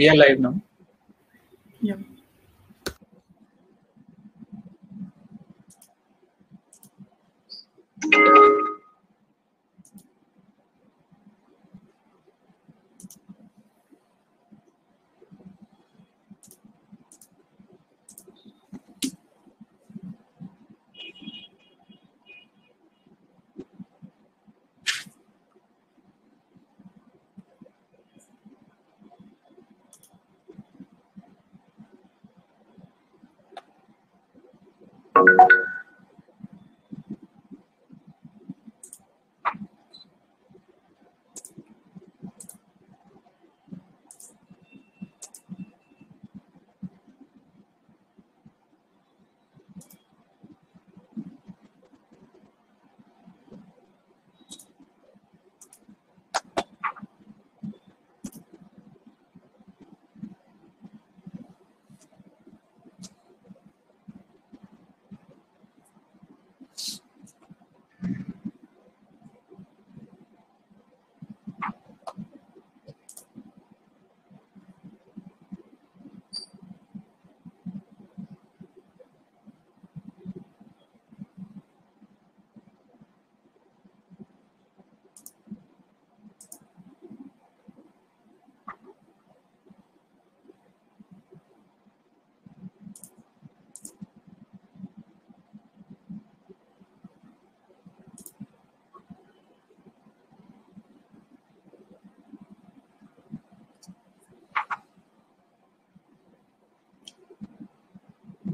we are live now. Yeah.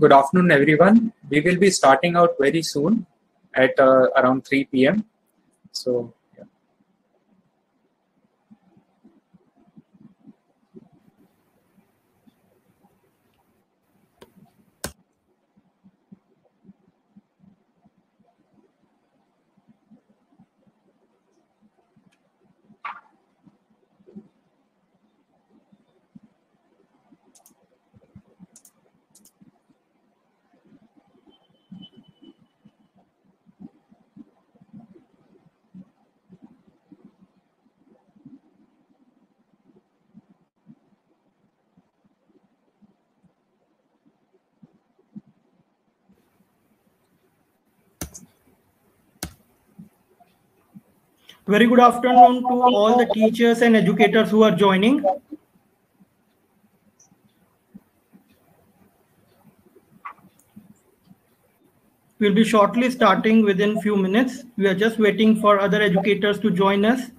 Good afternoon, everyone. We will be starting out very soon at uh, around 3 p.m. So, yeah. Very good afternoon to all the teachers and educators who are joining. We'll be shortly starting within few minutes. We are just waiting for other educators to join us.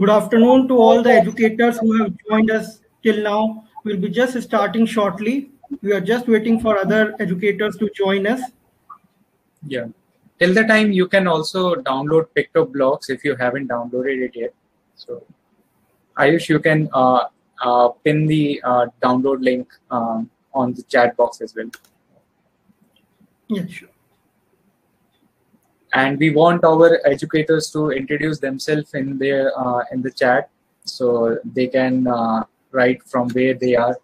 Good afternoon to all the educators who have joined us till now. We'll be just starting shortly. We are just waiting for other educators to join us. Yeah. till the time you can also download PictoBlox if you haven't downloaded it yet. So Ayush, you can uh, uh, pin the uh, download link um, on the chat box as well. Yeah, sure. And we want our educators to introduce themselves in their uh, in the chat, so they can uh, write from where they are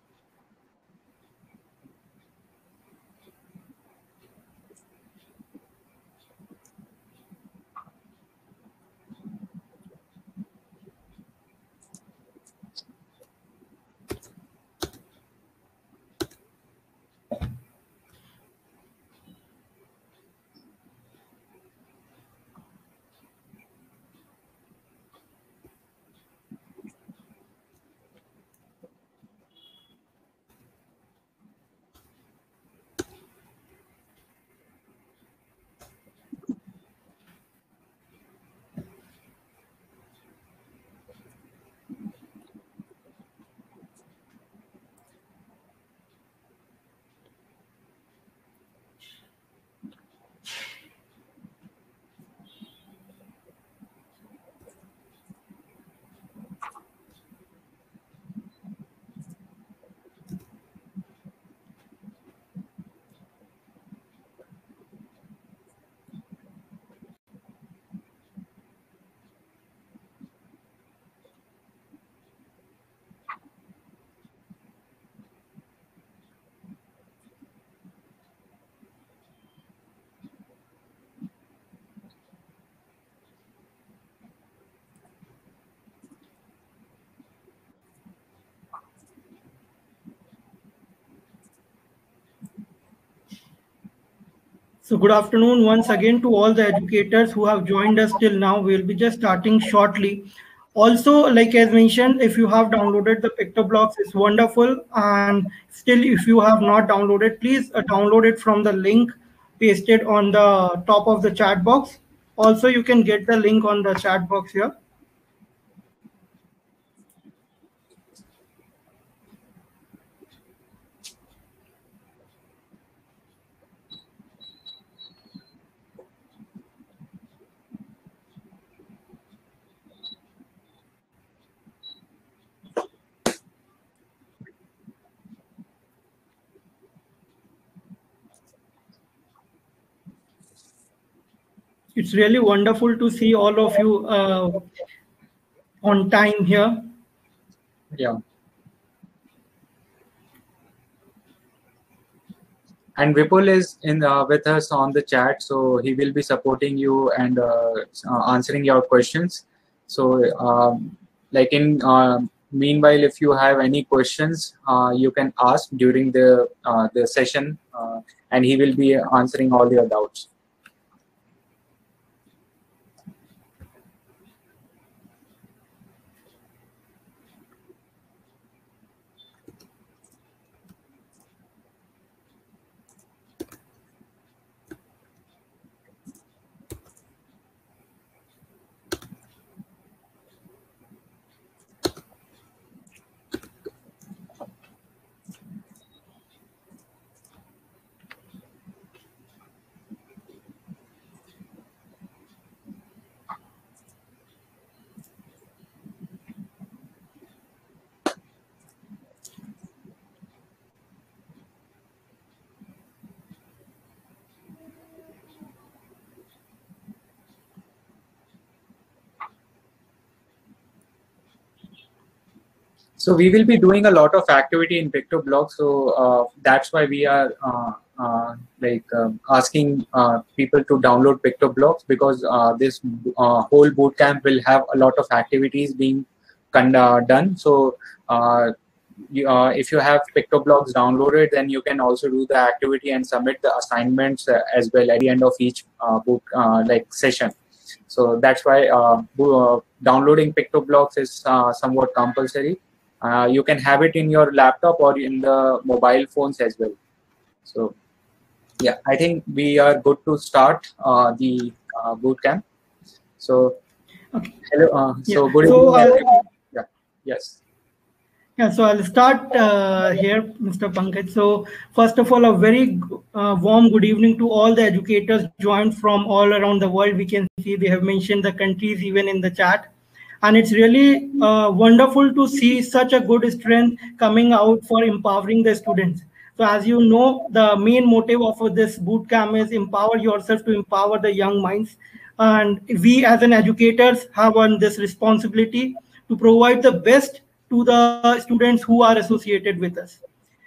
So good afternoon once again to all the educators who have joined us till now. We'll be just starting shortly. Also, like as mentioned, if you have downloaded the PictoBlox, it's wonderful. And still, if you have not downloaded, please uh, download it from the link pasted on the top of the chat box. Also, you can get the link on the chat box here. It's really wonderful to see all of you uh, on time here. Yeah. And Vipul is in uh, with us on the chat, so he will be supporting you and uh, uh answering your questions. So, um, like in uh, meanwhile, if you have any questions, uh, you can ask during the the session, and he will be answering all your doubts. So we will be doing a lot of activity in PictoBlock. So uh, that's why we are uh, uh, like um, asking uh, people to download PictoBlox because uh, this uh, whole bootcamp will have a lot of activities being done. So you, if you have PictoBlox downloaded, then you can also do the activity and submit the assignments as well at the end of each book like session. So that's why downloading PictoBlox is somewhat compulsory uh, you can have it in your laptop or in the mobile phones as well so yeah i think we are good to start uh, the uh, boot camp so okay. hello uh, so yeah. good so, evening yeah yes Yeah, so I'll start uh, here, Mr. Pankaj. So first of all, a very uh, warm good evening to all the educators joined from all around the world. We can see they have mentioned the countries even in the chat. And it's really uh, wonderful to see such a good strength coming out for empowering the students. So as you know, the main motive of this boot camp is empower yourself to empower the young minds. And we as an educators have on this responsibility to provide the best to the students who are associated with us.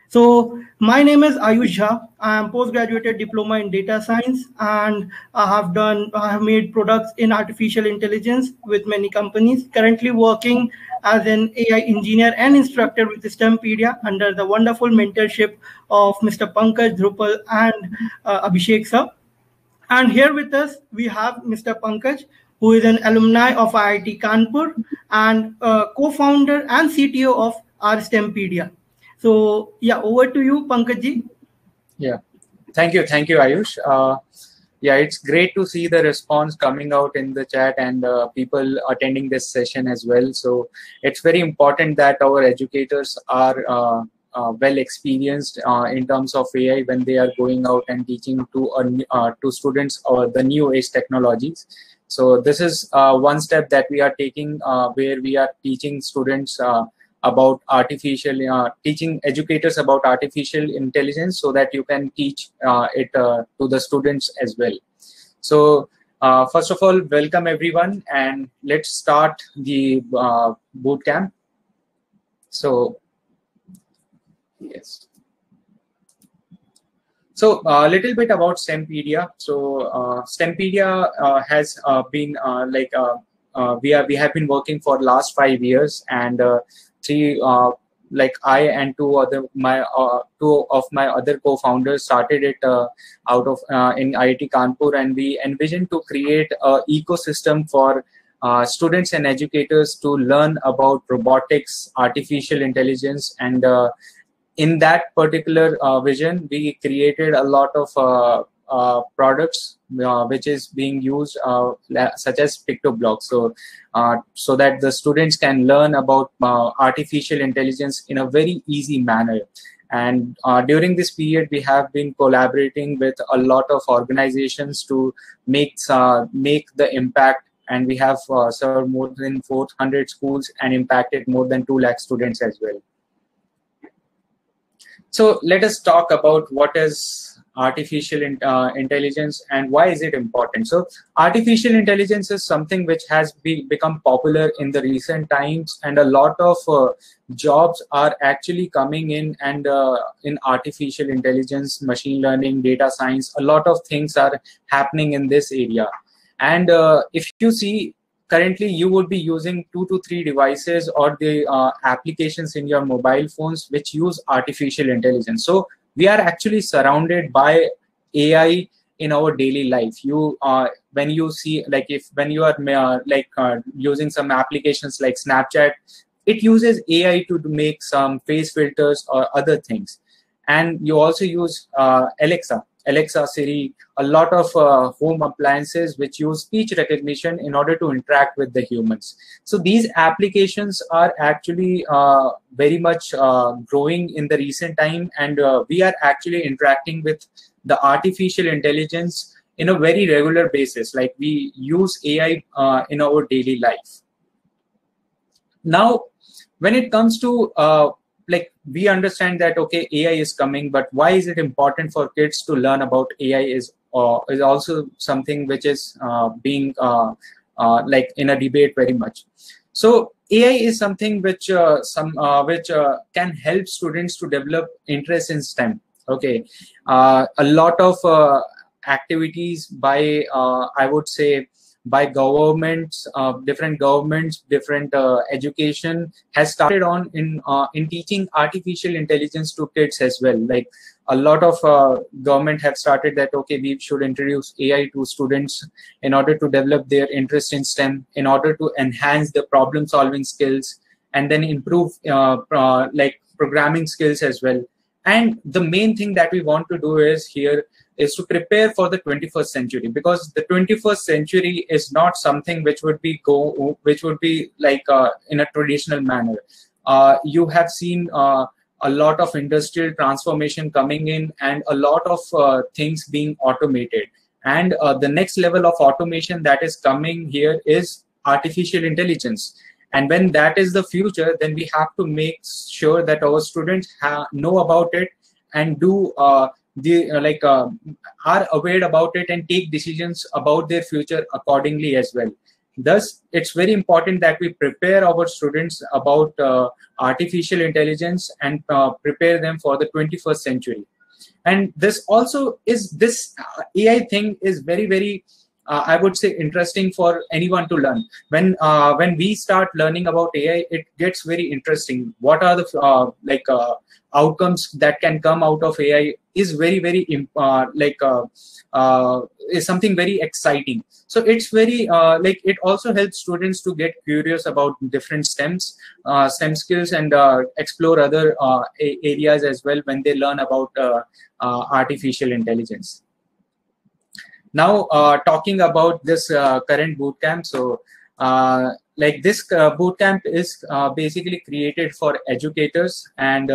So my name is Ayush Jha. I am postgraduate diploma in data science and I have done, I have made products in artificial intelligence with many companies. Currently working as an AI engineer and instructor with STEMpedia under the wonderful mentorship of Mr. Pankaj Dhrupal and uh, Abhishek sir. And here with us, we have Mr. Pankaj, who is an alumni of IIT Kanpur and uh, co-founder and CTO of our STEMpedia. So yeah, over to you, Pankajji. Yeah, thank you, thank you, Ayush. Uh, yeah, it's great to see the response coming out in the chat and uh, people attending this session as well. So it's very important that our educators are uh, uh, well experienced uh, in terms of AI when they are going out and teaching to uh, to students or the new age technologies. So this is uh, one step that we are taking uh, where we are teaching students uh, about artificial, uh, teaching educators about artificial intelligence so that you can teach uh, it uh, to the students as well. So first of all, welcome everyone and let's start the boot camp. So yes. So a uh, little bit about STEMpedia. So uh, STEMpedia uh, has uh, been uh, like uh, we are we have been working for last five years, and three like I and two other my two of my other co-founders started it out of in IIT Kanpur, and we envisioned to create a ecosystem for uh, students and educators to learn about robotics, artificial intelligence, and uh, in that particular uh, vision, we created a lot of uh, uh, products uh, which is being used uh, such as PictoBlox. So, uh, so that the students can learn about artificial intelligence in a very easy manner. And during this period, we have been collaborating with a lot of organizations to make make the impact. And we have served more than 400 schools and impacted more than 2 lakh students as well. So let us talk about what is artificial in, uh, intelligence and why is it important. So artificial intelligence is something which has be, become popular in the recent times and a lot of uh, jobs are actually coming in and uh, in artificial intelligence, machine learning, data science, a lot of things are happening in this area. And uh, if you see currently you would be using two to three devices or the uh, applications in your mobile phones which use artificial intelligence so we are actually surrounded by ai in our daily life. You uh, when you see like if when you are uh, like uh, using some applications like snapchat it uses ai to make some face filters or other things. And you also use uh, alexa Alexa, Siri, a lot of uh, home appliances which use speech recognition in order to interact with the humans. So these applications are actually uh, very much uh, growing in the recent time, and uh, we are actually interacting with the artificial intelligence in a very regular basis. Like we use AI uh, in our daily life. Now, when it comes to uh, like we understand that okay ai is coming but why is it important for kids to learn about ai is uh, is also something which is uh, being uh, uh like in a debate very much. So ai is something which uh, some uh, which can help students to develop interest in stem okay? A lot of activities by i would say by governments, uh, different governments, different uh, education has started on in uh, in teaching artificial intelligence to kids as well. Like a lot of uh, government have started that okay, we should introduce AI to students in order to develop their interest in STEM, in order to enhance the problem solving skills, and then improve uh, uh, like programming skills as well. And the main thing that we want to do is here is to prepare for the 21st century because the 21st century is not something which would be go which would be like uh, in a traditional manner. You have seen a lot of industrial transformation coming in and a lot of uh, things being automated. And uh, the next level of automation that is coming here is artificial intelligence. And when that is the future then we have to make sure that our students know about it and do uh, the uh, like uh, are aware about it and take decisions about their future accordingly as well Thus, it's very important that we prepare our students about uh, artificial intelligence and uh, prepare them for the 21st century. And this also is this uh, AI thing is very, very, uh, I would say, interesting for anyone to learn. When uh, when we start learning about AI, it gets very interesting. What are the uh, like outcomes that can come out of AI is very, very like is something very exciting so it's very uh, like it also helps students to get curious about different stems uh, stem skills and uh, explore other uh, areas as well when they learn about uh, uh, artificial intelligence now uh, talking about this uh, current bootcamp so uh, like this bootcamp is basically created for educators and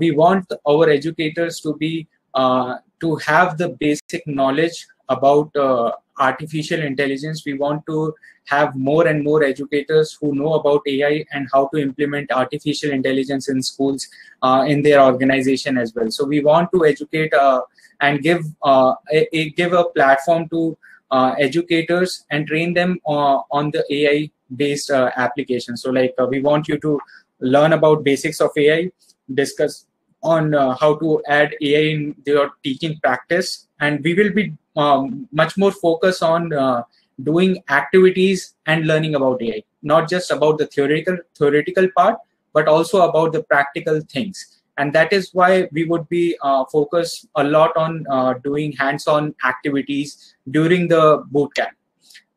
we want our educators to be to have the basic knowledge about uh, artificial intelligence. We want to have more and more educators who know about AI and how to implement artificial intelligence in schools uh, in their organization as well. So we want to educate uh, and give uh, a, a, give a platform to uh, educators and train them uh, on the AI based application. So like we want you to learn about basics of AI, discuss on uh, how to add AI in your teaching practice. And we will be um, much more focused on uh, doing activities and learning about AI, not just about the theoretical theoretical part, but also about the practical things. And that is why we would be uh, focused a lot on uh, doing hands-on activities during the bootcamp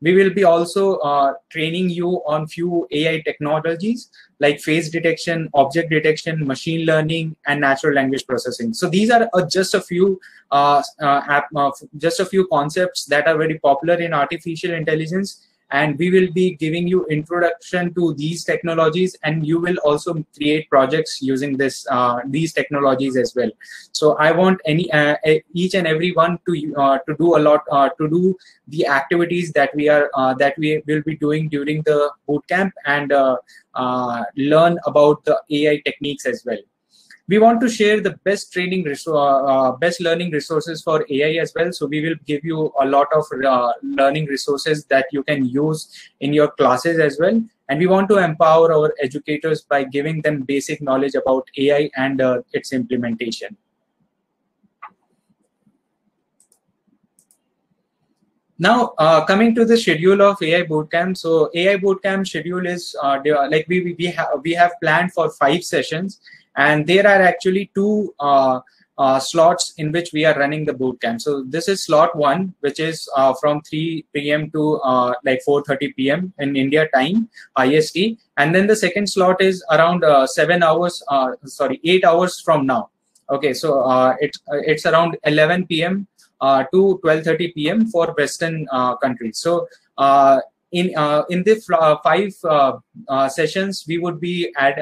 we will be also uh, training you on few AI technologies like face detection, object detection, machine learning, and natural language processing. So these are uh, just a few uh, uh app, just a few concepts that are very popular in artificial intelligence and we will be giving you introduction to these technologies and you will also create projects using this uh, these technologies as well. So i want any uh, each and every one to uh, to do a lot uh, to do the activities that we are uh, that we will be doing during the bootcamp and uh, learn about the ai techniques as well we want to share the best training uh, uh, best learning resources for ai as well. So we will give you a lot of uh, learning resources that you can use in your classes as well. And we want to empower our educators by giving them basic knowledge about ai and uh, its implementation. Now uh, coming to the schedule of ai bootcamp. So ai bootcamp schedule is uh, like we we, have we have planned for five sessions and there are actually two uh, uh, slots in which we are running the bootcamp. So this is slot one, which is uh, from 3 p.m. to uh, like 4:30 p.m. in India time IST, and then the second slot is around uh, seven hours, uh, sorry, eight hours from now. Okay, so it's it's around 11 p.m. to 12:30 p.m. for Western countries. So in in the five sessions, we would be at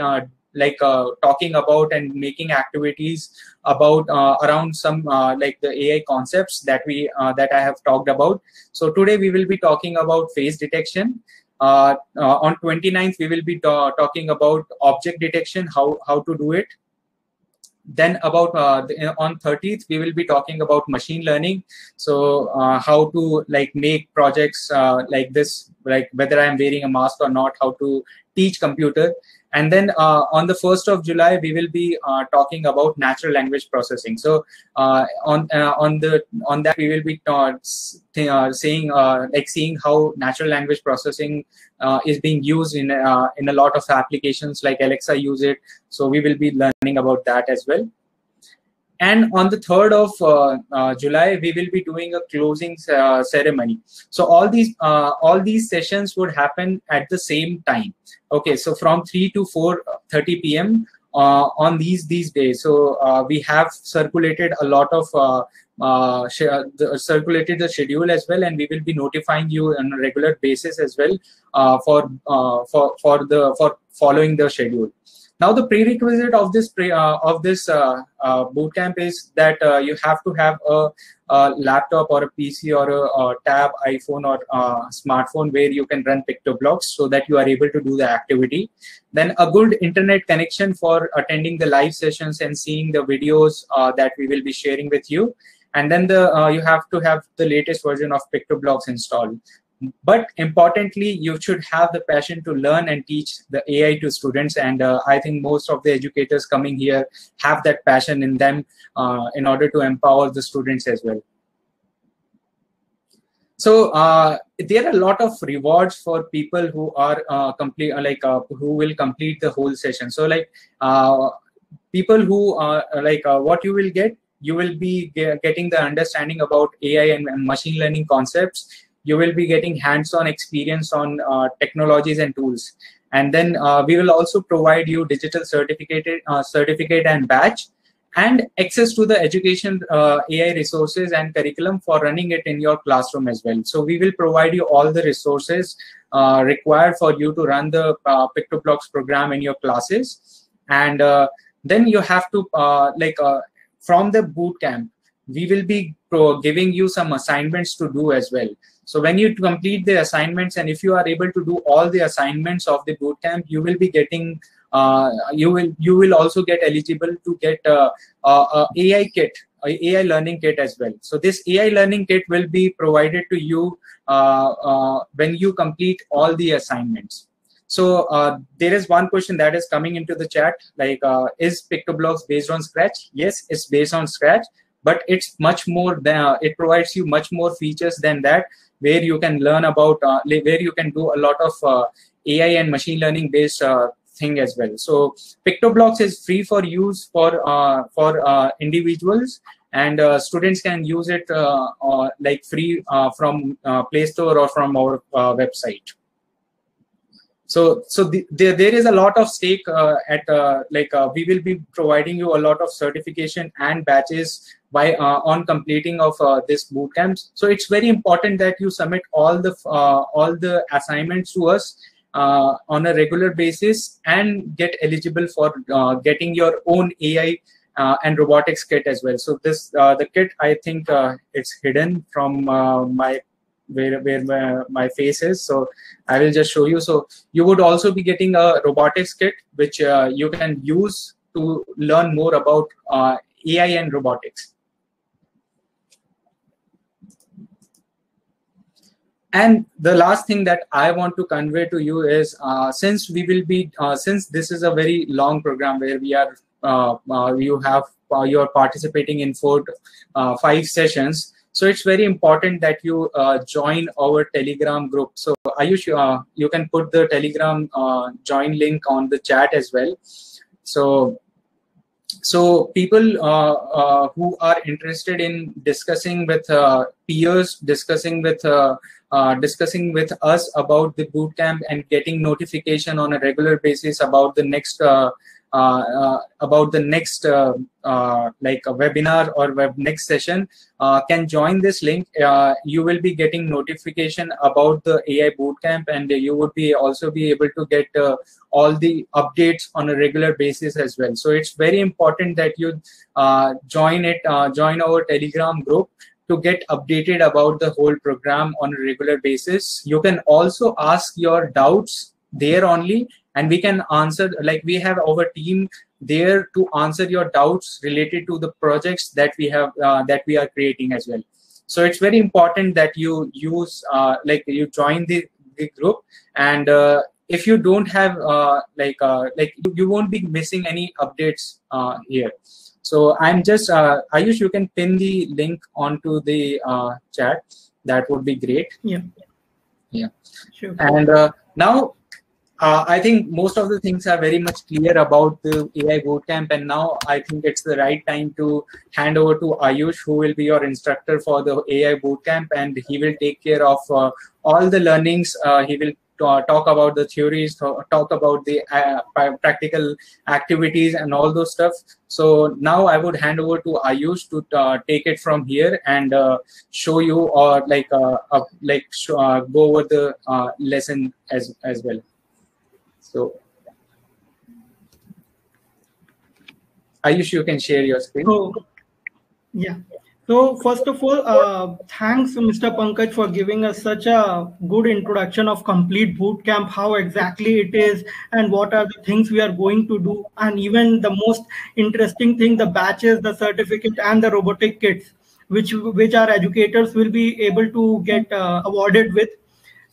like uh, talking about and making activities about uh, around some uh, like the AI concepts that we uh, that I have talked about. So today we will be talking about face detection. Uh, uh, on 29th we will be talking about object detection, how how to do it. Then about the, on 30th we will be talking about machine learning. So how to like make projects like this, like whether I am wearing a mask or not, how to teach computer and then uh, on the 1st of July, we will be uh, talking about natural language processing. So uh, on uh, on the on that we will be uh, uh, saying like seeing how natural language processing is being used in in a lot of applications like Alexa use it. So we will be learning about that as well. And on the 3rd of uh, uh, July, we will be doing a closing uh, ceremony. So all these all these sessions would happen at the same time. Okay, so from 3 to 4:30 p.m. Uh, on these these days. So uh, we have circulated a lot of uh, the, circulated the schedule as well, and we will be notifying you on a regular basis as well for for for the for following the schedule. Now the prerequisite of this pre, uh, of this uh, uh, bootcamp is that uh, you have to have a, a, laptop or a PC or a, a tab, iPhone or smartphone where you can run PictoBlox so that you are able to do the activity. Then a good internet connection for attending the live sessions and seeing the videos uh, that we will be sharing with you. And then the uh, you have to have the latest version of PictoBlox installed but importantly you should have the passion to learn and teach the ai to students. And uh, i think most of the educators coming here have that passion in them uh, in order to empower the students as well. So uh, there are a lot of rewards for people who are uh, complete uh, like uh, who will complete the whole session. So like people who are like what you will get you will be getting the understanding about ai and machine learning concepts you will be getting hands-on experience on uh, technologies and tools. And then uh, we will also provide you digital certificate uh, certificate and badge and access to the education uh, ai resources and curriculum for running it in your classroom as well. So we will provide you all the resources uh, required for you to run the uh, PictoBlox program in your classes. And then you have to like from the boot camp we will be giving you some assignments to do as well so when you complete the assignments and if you are able to do all the assignments of the bootcamp, you will be getting uh, you will you will also get eligible to get uh, uh, AI kit, AI learning kit as well. So this AI learning kit will be provided to you uh, uh, when you complete all the assignments. So uh, there is one question that is coming into the chat, like is PictoBlox based on Scratch? Yes, it's based on Scratch, but it's much more than it provides you much more features than that where you can learn about uh, where you can do a lot of uh, AI and machine learning based uh, thing as well. So PictoBlox is free for use for uh, for uh, individuals and students can use it like free from Play Store or from our website. So so the, there there is a lot of stake at like we will be providing you a lot of certification and batches by uh, on completing of uh, this boot camps. So it's very important that you submit all the uh, all the assignments to us uh, on a regular basis and get eligible for uh, getting your own AI uh, and robotics kit as well. So this the kit I think it's hidden from my where where my, my, face is. So I will just show you. So you would also be getting a robotics kit which you can use to learn more about AI and robotics. and the last thing that i want to convey to you is uh, since we will be uh, since this is a very long program where we are uh, uh you have uh, you're participating in four uh, five sessions so it's very important that you join our telegram group. So ayush you can put the telegram join link on the chat as well. So so people uh, uh, who are interested in discussing with uh, peers discussing with uh, discussing with us about the bootcamp and getting notification on a regular basis about the next uh, uh, uh Uh, uh, about the next uh, uh, like a webinar or web next session can join this link you will be getting notification about the ai bootcamp and you would be also be able to get all the updates on a regular basis as well so it's very important that you join it join our telegram group to get updated about the whole program on a regular basis. You can also ask your doubts there only and we can answer like we have our team there to answer your doubts related to the projects that we have uh, that we are creating as well so it's very important that you use uh, like you join the, the group and uh, if you don't have uh, like uh, like you won't be missing any updates uh, here so I'm just, uh, Ayush, you can pin the link onto the uh, chat. That would be great. Yeah. Yeah. Sure. And uh, now uh, I think most of the things are very much clear about the AI Bootcamp. And now I think it's the right time to hand over to Ayush, who will be your instructor for the AI Bootcamp. And he will take care of uh, all the learnings. Uh, he will talk about the theories, talk about the uh, practical activities and all those stuff. So now I would hand over to Ayush to uh, take it from here and uh, show you or like like go over the lesson as as well. So. Ayush, you can share your screen. So, yeah. So first of all, uh, thanks Mr. Pankaj for giving us such a good introduction of complete boot camp, how exactly it is and what are the things we are going to do. And even the most interesting thing, the batches, the certificate and the robotic kits, which, which our educators will be able to get uh, awarded with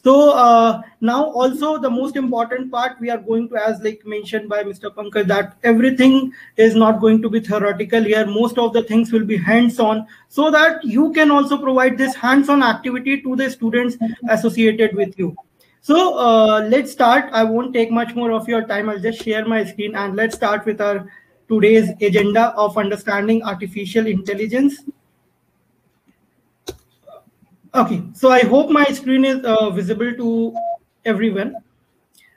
so uh, now also the most important part we are going to, as like mentioned by Mr. Pankaj, that everything is not going to be theoretical here. Most of the things will be hands-on so that you can also provide this hands-on activity to the students associated with you. So uh, let's start. I won't take much more of your time. I'll just share my screen and let's start with our today's agenda of understanding artificial intelligence. Okay, so I hope my screen is uh, visible to everyone.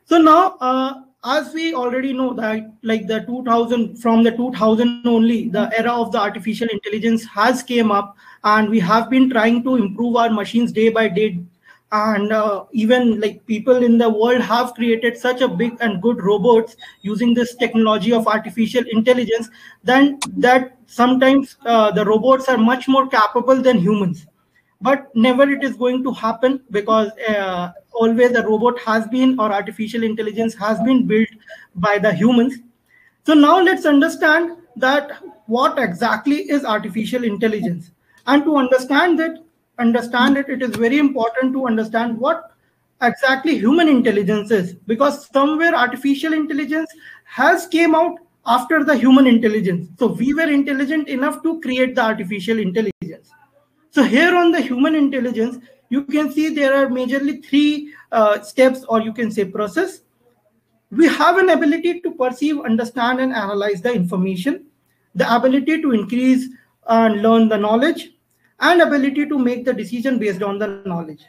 So now, uh, as we already know that like the 2000 from the 2000 only, the era of the artificial intelligence has came up and we have been trying to improve our machines day by day. And uh, even like people in the world have created such a big and good robots using this technology of artificial intelligence, then that sometimes uh, the robots are much more capable than humans but never it is going to happen because uh, always a robot has been or artificial intelligence has been built by the humans. So now let's understand that what exactly is artificial intelligence. And to understand that understand it it is very important to understand what exactly human intelligence is. Because somewhere artificial intelligence has came out after the human intelligence. So we were intelligent enough to create the artificial intelligence so here on the human intelligence, you can see there are majorly three uh, steps or you can say process. We have an ability to perceive, understand and analyze the information, the ability to increase and learn the knowledge and ability to make the decision based on the knowledge.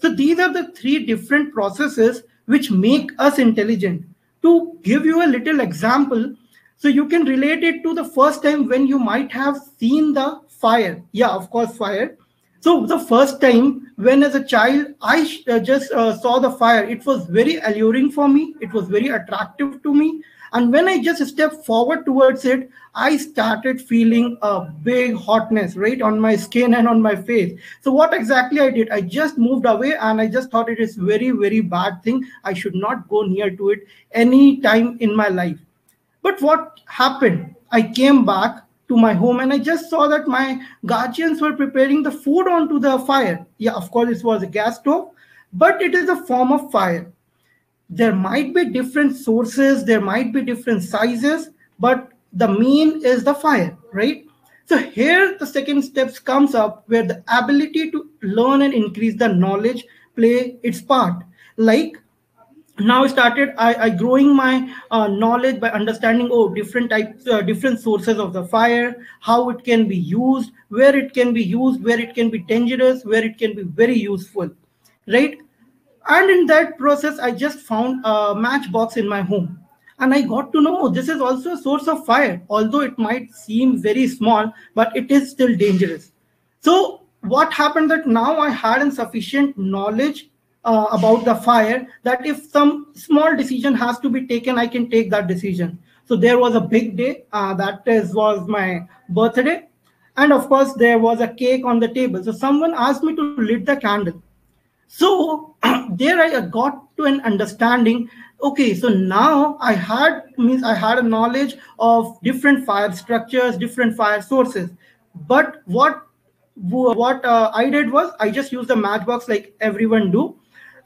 So these are the three different processes which make us intelligent. To give you a little example, so you can relate it to the first time when you might have seen the fire. Yeah of course fire. So the first time when as a child i uh, just uh, saw the fire it was very alluring for me. It was very attractive to me. And when i just stepped forward towards it i started feeling a big hotness right on my skin and on my face. So what exactly i did? I just moved away and i just thought it is very very bad thing. I should not go near to it any time in my life. But what happened? I came back to my home and I just saw that my guardians were preparing the food onto the fire. Yeah, of course, it was a gas stove, but it is a form of fire. There might be different sources, there might be different sizes, but the main is the fire, right? So here the second steps comes up where the ability to learn and increase the knowledge play its part. Like now I started I, I growing my uh, knowledge by understanding oh different types uh, different sources of the fire how it can be used where it can be used where it can be dangerous where it can be very useful right? And in that process i just found a matchbox in my home. And i got to know oh, this is also a source of fire although it might seem very small but it is still dangerous. So what happened that now i had insufficient knowledge uh, about the fire that if some small decision has to be taken i can take that decision. So there was a big day uh, that is was my birthday. And of course there was a cake on the table. So someone asked me to lit the candle. So there i got to an understanding okay so now i had means i had a knowledge of different fire structures different fire sources. But what what uh, i did was i just used the matchbox like everyone do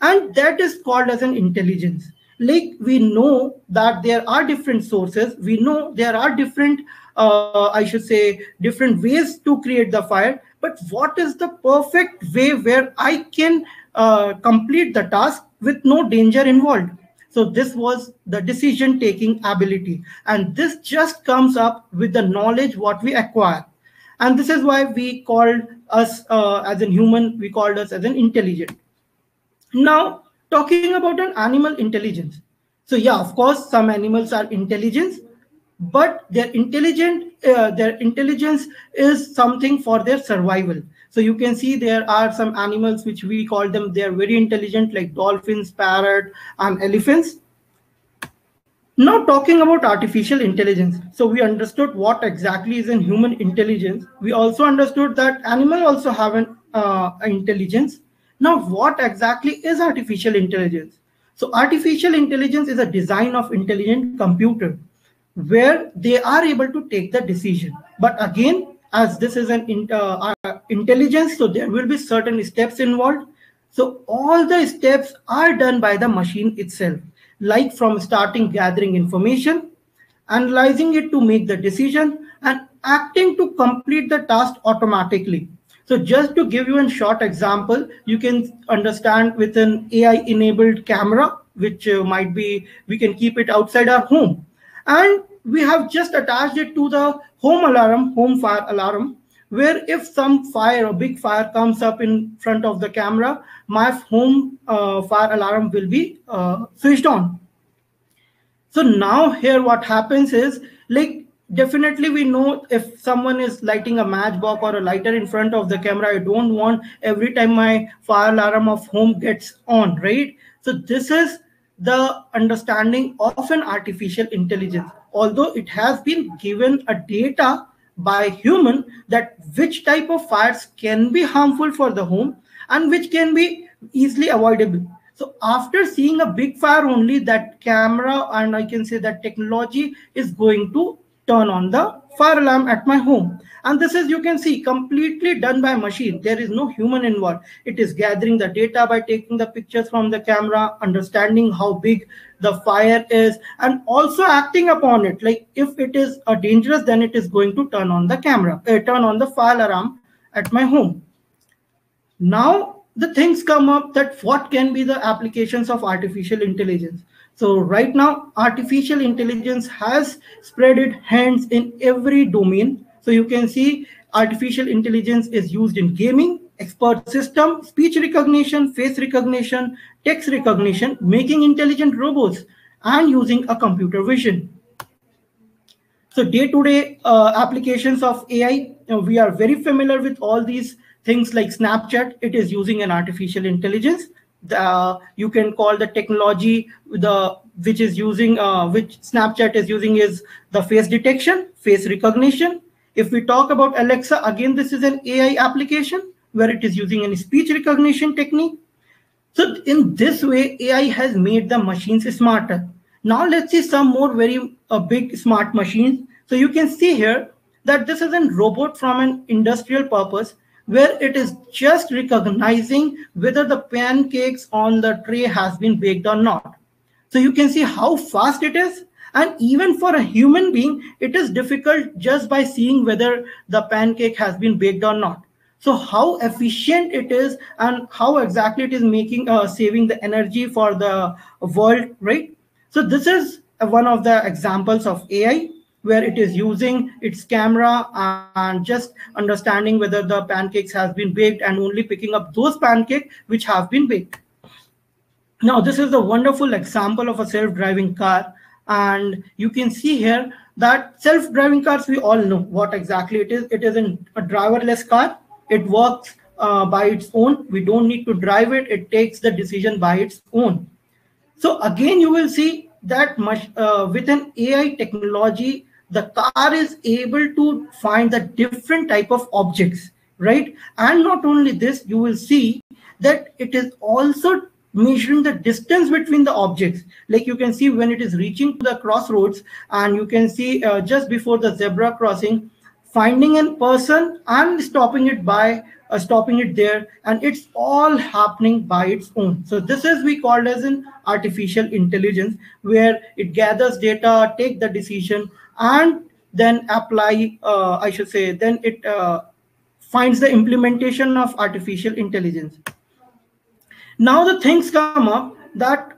and that is called as an intelligence. Like we know that there are different sources. We know there are different uh, i should say different ways to create the fire. But what is the perfect way where i can uh, complete the task with no danger involved? So this was the decision taking ability. And this just comes up with the knowledge what we acquire. And this is why we called us uh, as a human we called us as an intelligent now, talking about an animal intelligence. So yeah, of course, some animals are intelligent, but their intelligent uh, their intelligence is something for their survival. So you can see there are some animals which we call them they are very intelligent, like dolphins, parrot, and elephants. Now talking about artificial intelligence. So we understood what exactly is in human intelligence. We also understood that animal also have an uh, intelligence. Now what exactly is artificial intelligence? So artificial intelligence is a design of intelligent computer where they are able to take the decision. But again, as this is an uh, uh, intelligence, so there will be certain steps involved. So all the steps are done by the machine itself like from starting gathering information, analyzing it to make the decision, and acting to complete the task automatically. So just to give you a short example, you can understand with an AI enabled camera, which uh, might be, we can keep it outside our home. And we have just attached it to the home alarm, home fire alarm, where if some fire or big fire comes up in front of the camera, my home uh, fire alarm will be uh, switched on. So now here what happens is like definitely we know if someone is lighting a matchbox or a lighter in front of the camera, I don't want every time my fire alarm of home gets on, right? So this is the understanding of an artificial intelligence. Although it has been given a data by human that which type of fires can be harmful for the home and which can be easily avoidable so after seeing a big fire only that camera and i can say that technology is going to turn on the fire alarm at my home. And this is you can see completely done by machine. There is no human involved. It is gathering the data by taking the pictures from the camera understanding how big the fire is and also acting upon it. Like if it is a dangerous then it is going to turn on the camera uh, turn on the fire alarm at my home. Now the things come up that what can be the applications of artificial intelligence so right now, artificial intelligence has spread its hands in every domain. So you can see artificial intelligence is used in gaming, expert system, speech recognition, face recognition, text recognition, making intelligent robots, and using a computer vision. So day-to-day -day, uh, applications of AI, know, we are very familiar with all these things like Snapchat. It is using an artificial intelligence the, you can call the technology the which is using uh, which snapchat is using is the face detection face recognition. If we talk about alexa again this is an ai application where it is using a speech recognition technique. So in this way ai has made the machines smarter. Now let's see some more very uh, big smart machines. So you can see here that this is a robot from an industrial purpose where it is just recognizing whether the pancakes on the tray has been baked or not. So you can see how fast it is. And even for a human being, it is difficult just by seeing whether the pancake has been baked or not. So how efficient it is and how exactly it is making uh, saving the energy for the world, right? So this is one of the examples of AI where it is using its camera and just understanding whether the pancakes has been baked and only picking up those pancakes which have been baked. Now, this is a wonderful example of a self-driving car. And you can see here that self-driving cars, we all know what exactly it is. It is a driverless car. It works uh, by its own. We don't need to drive it. It takes the decision by its own. So again, you will see that much uh, with an AI technology, the car is able to find the different type of objects right? And not only this you will see that it is also measuring the distance between the objects. Like you can see when it is reaching to the crossroads and you can see uh, just before the zebra crossing finding a person and stopping it by uh, stopping it there and it's all happening by its own. So this is we called as an artificial intelligence where it gathers data take the decision and then apply uh, i should say then it uh, finds the implementation of artificial intelligence. Now the things come up that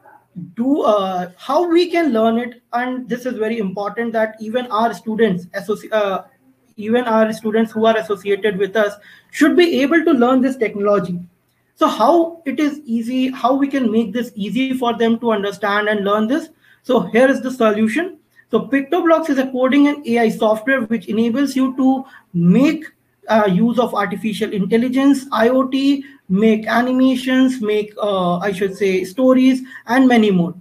do uh, how we can learn it and this is very important that even our students uh, even our students who are associated with us should be able to learn this technology. So how it is easy how we can make this easy for them to understand and learn this? So here is the solution so PictoBlox is a coding and AI software which enables you to make uh, use of artificial intelligence, IoT, make animations, make, uh, I should say, stories, and many more.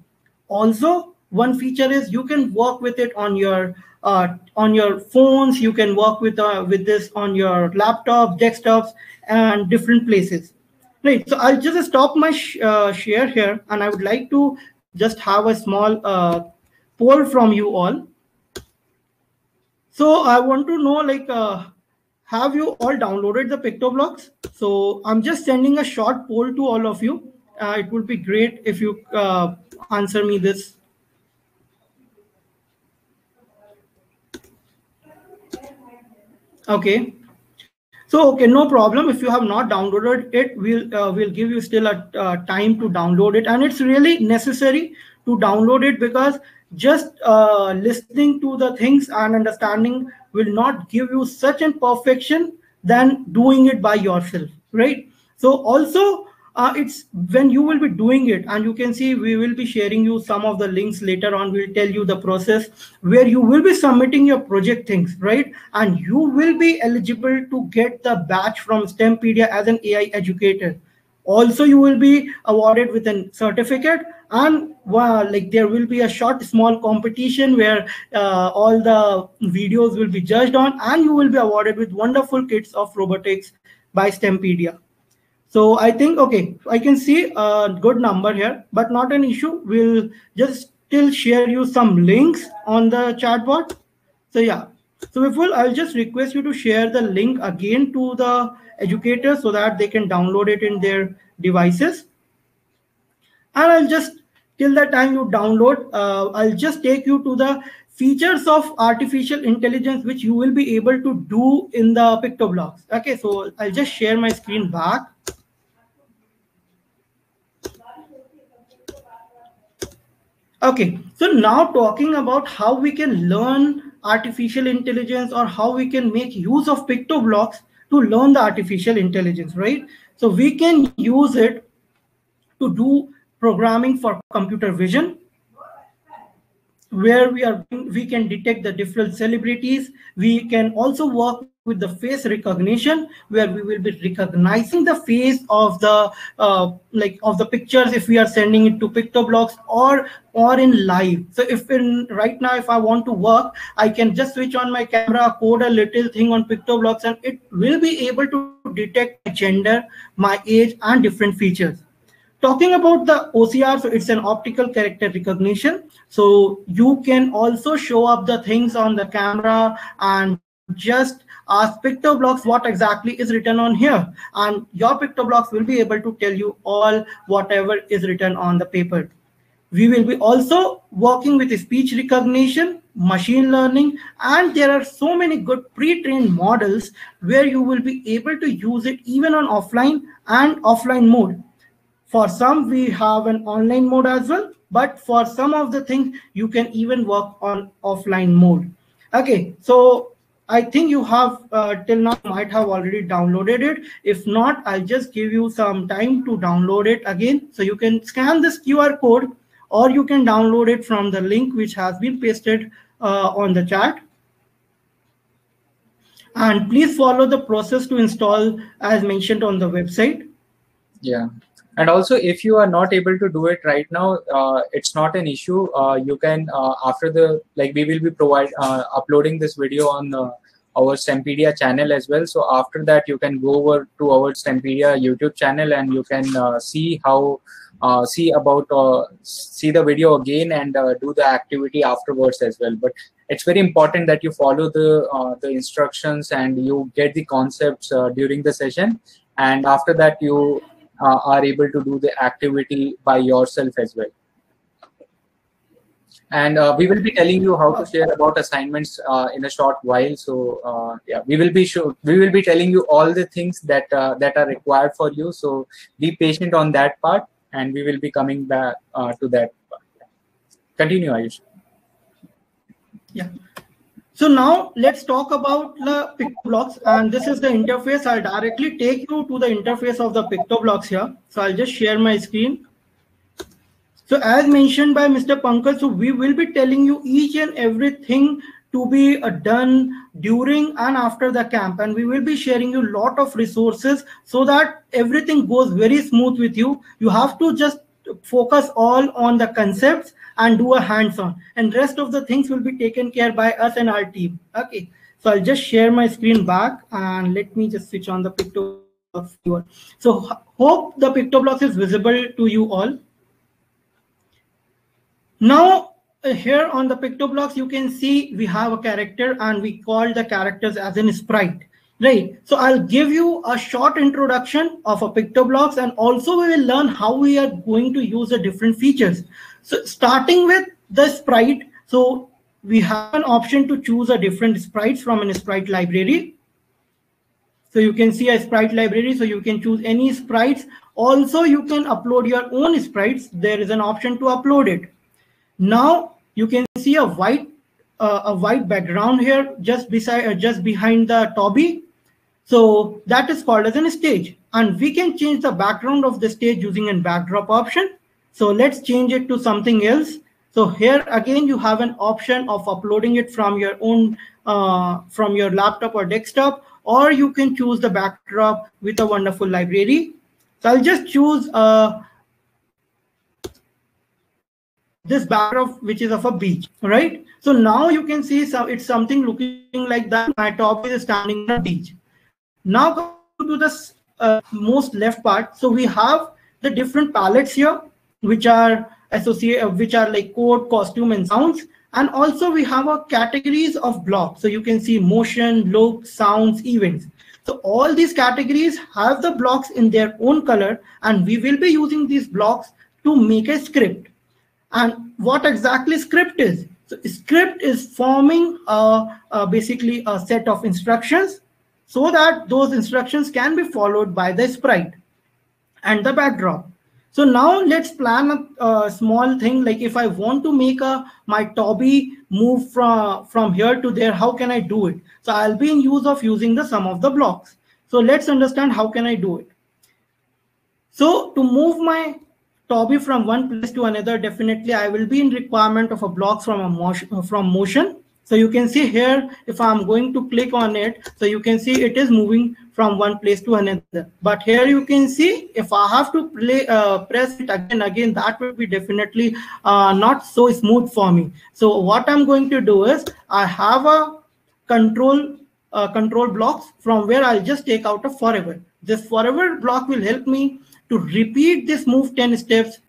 Also, one feature is you can work with it on your uh, on your phones. You can work with uh, with this on your laptops desktops and different places. Right. So i'll just stop my sh uh, share here and i would like to just have a small uh, poll from you all. So i want to know like uh, have you all downloaded the PictoBlox? So i'm just sending a short poll to all of you. Uh, it would be great if you uh, answer me this. Okay. So okay no problem. If you have not downloaded it we'll uh, we'll give you still a uh, time to download it. And it's really necessary to download it because just uh, listening to the things and understanding will not give you such an perfection than doing it by yourself right? So also uh, it's when you will be doing it and you can see we will be sharing you some of the links later on we'll tell you the process where you will be submitting your project things right? And you will be eligible to get the badge from stempedia as an ai educator also you will be awarded with a certificate and well, like there will be a short small competition where uh, all the videos will be judged on and you will be awarded with wonderful kits of robotics by stempedia so I think, okay, I can see a good number here, but not an issue. We'll just still share you some links on the chatbot. So yeah, so Vipul, I'll just request you to share the link again to the educators so that they can download it in their devices. And I'll just, till the time you download, uh, I'll just take you to the features of artificial intelligence which you will be able to do in the PictoBlox. Okay, so I'll just share my screen back. Okay, so now talking about how we can learn artificial intelligence or how we can make use of PictoBlox to learn the artificial intelligence, right? So we can use it to do programming for computer vision, where we are we can detect the different celebrities. We can also work with the face recognition where we will be recognizing the face of the uh, like of the pictures if we are sending it to PictoBlox or or in live. So if in right now if i want to work i can just switch on my camera code a little thing on PictoBlox and it will be able to detect my gender my age and different features. Talking about the ocr so it's an optical character recognition. So you can also show up the things on the camera and just ask PictoBlox what exactly is written on here and your PictoBlox will be able to tell you all whatever is written on the paper. We will be also working with speech recognition, machine learning, and there are so many good pre-trained models where you will be able to use it even on offline and offline mode. For some, we have an online mode as well, but for some of the things, you can even work on offline mode. Okay, so I think you have uh, till now might have already downloaded it. If not, I'll just give you some time to download it again. So you can scan this QR code or you can download it from the link which has been pasted uh, on the chat. And please follow the process to install as mentioned on the website. Yeah. And also, if you are not able to do it right now, uh, it's not an issue. Uh, you can uh, after the like we will be provide uh, uploading this video on uh, our Stempedia channel as well. So after that, you can go over to our Stempedia YouTube channel and you can uh, see how see about see the video again and do the activity afterwards as well. But it's very important that you follow the the instructions and you get the concepts during the session. And after that, you uh, are able to do the activity by yourself as well. And uh, we will be telling you how to share about assignments uh, in a short while. So uh, yeah we will be sure we will be telling you all the things that uh, that are required for you. So be patient on that part and we will be coming back uh, to that continue ayush. Yeah so now let's talk about the PictoBlox and this is the interface. I'll directly take you to the interface of the PictoBlox here. So I'll just share my screen. So as mentioned by Mr. Pankaj, so we will be telling you each and everything to be uh, done during and after the camp and we will be sharing you a lot of resources so that everything goes very smooth with you. You have to just focus all on the concepts and do a hands-on. And rest of the things will be taken care by us and our team. Okay. So i'll just share my screen back and let me just switch on the PictoBlox. So hope the PictoBlox is visible to you all. Now uh, here on the PictoBlox you can see we have a character and we call the characters as in sprite right. So i'll give you a short introduction of a PictoBlox and also we will learn how we are going to use the different features. So starting with the sprite. So we have an option to choose a different sprites from an sprite library. So you can see a sprite library. So you can choose any sprites. Also you can upload your own sprites. There is an option to upload it. Now you can see a white uh, a white background here just beside uh, just behind the Toby so that is called as a stage. And we can change the background of the stage using a backdrop option. So let's change it to something else. So here again, you have an option of uploading it from your own, uh, from your laptop or desktop, or you can choose the backdrop with a wonderful library. So I'll just choose uh, this backdrop, which is of a beach, right? So now you can see so it's something looking like that. My top is standing on a beach. Now go to the uh, most left part. So we have the different palettes here, which are associated, uh, which are like code, costume, and sounds. And also we have a categories of blocks. So you can see motion, look, sounds, events. So all these categories have the blocks in their own color, and we will be using these blocks to make a script. And what exactly script is? So script is forming a, a basically a set of instructions so that those instructions can be followed by the sprite and the backdrop. So now let's plan a, a, small thing like if I want to make a my Toby move from from here to there, how can I do it? So I'll be in use of using the sum of the blocks. So let's understand how can I do it. So to move my Toby from one place to another, definitely I will be in requirement of a block from a motion from motion so you can see here, if I'm going to click on it, so you can see it is moving from one place to another. But here you can see if I have to play, uh, press it again, again, that will be definitely uh, not so smooth for me. So what I'm going to do is I have a control uh, control blocks from where I'll just take out a forever. This forever block will help me to repeat this move 10 steps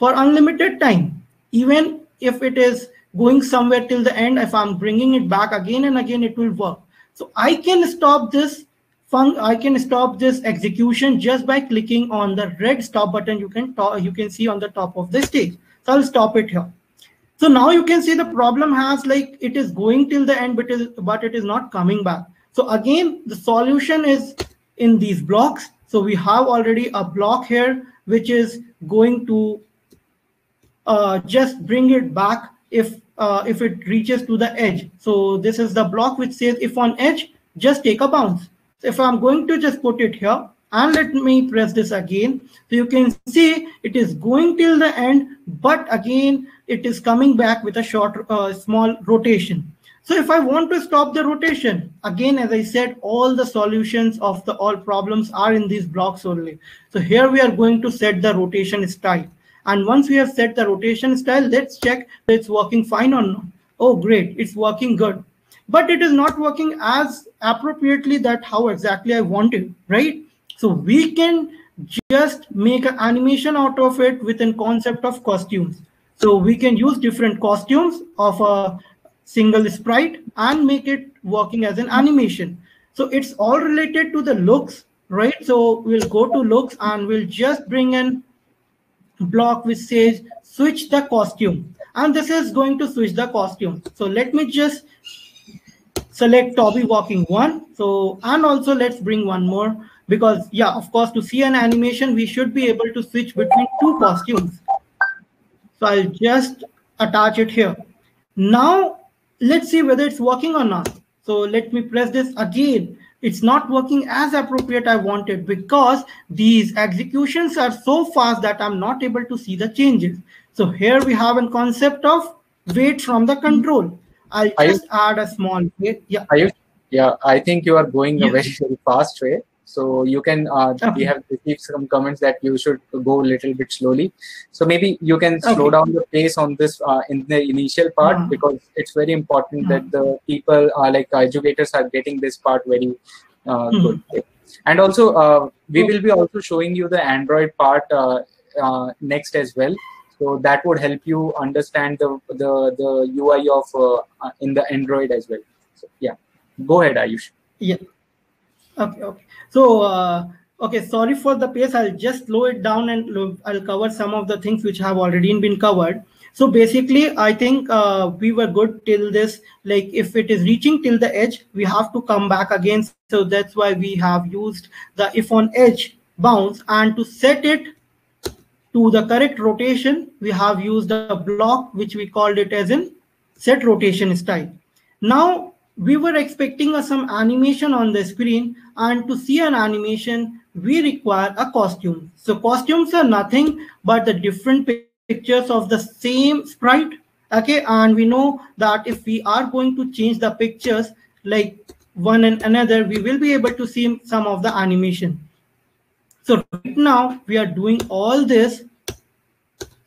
for unlimited time, even if it is going somewhere till the end. If i'm bringing it back again and again it will work. So i can stop this fun i can stop this execution just by clicking on the red stop button you can you can see on the top of the stage. So i'll stop it here. So now you can see the problem has like it is going till the end but it is but it is not coming back. So again the solution is in these blocks. So we have already a block here which is going to uh, just bring it back if uh, if it reaches to the edge. So this is the block which says if on edge, just take a bounce. So if I'm going to just put it here and let me press this again. So you can see it is going till the end, but again, it is coming back with a short, uh, small rotation. So if I want to stop the rotation, again, as I said, all the solutions of the all problems are in these blocks only. So here we are going to set the rotation style. And once we have set the rotation style, let's check it's working fine or not. Oh, great, it's working good. But it is not working as appropriately that how exactly I wanted, right? So we can just make an animation out of it within concept of costumes. So we can use different costumes of a single sprite and make it working as an animation. So it's all related to the looks, right? So we'll go to looks and we'll just bring in block which says switch the costume. And this is going to switch the costume. So let me just select Toby walking one. So and also let's bring one more because yeah of course to see an animation we should be able to switch between two costumes. So I'll just attach it here. Now let's see whether it's working or not. So let me press this again it's not working as appropriate I wanted because these executions are so fast that I'm not able to see the changes. So here we have a concept of wait from the control. I'll just you, add a small wait. Yeah. You, yeah, I think you are going a very, very fast way. So you can, uh, Okay. we have received some comments that you should go a little bit slowly. So maybe you can slow down the pace on this uh, in the initial part Mhm. because it's very important that Mhm. the people are like educators are getting this part very uh, Mhm. good. And also, uh, we Okay. will be also showing you the Android part uh, uh, next as well. So that would help you understand the the, the UI of uh, uh, in the Android as well. So yeah, go ahead, Ayush. Yeah. Okay. Okay. So, uh, okay. Sorry for the pace. I'll just slow it down and I'll cover some of the things which have already been covered. So basically, I think uh, we were good till this. Like, if it is reaching till the edge, we have to come back again. So that's why we have used the if on edge bounce and to set it to the correct rotation, we have used a block which we called it as in set rotation style. Now we were expecting a, some animation on the screen and to see an animation, we require a costume. So costumes are nothing but the different pictures of the same sprite. Okay, and we know that if we are going to change the pictures like one and another, we will be able to see some of the animation. So right now we are doing all this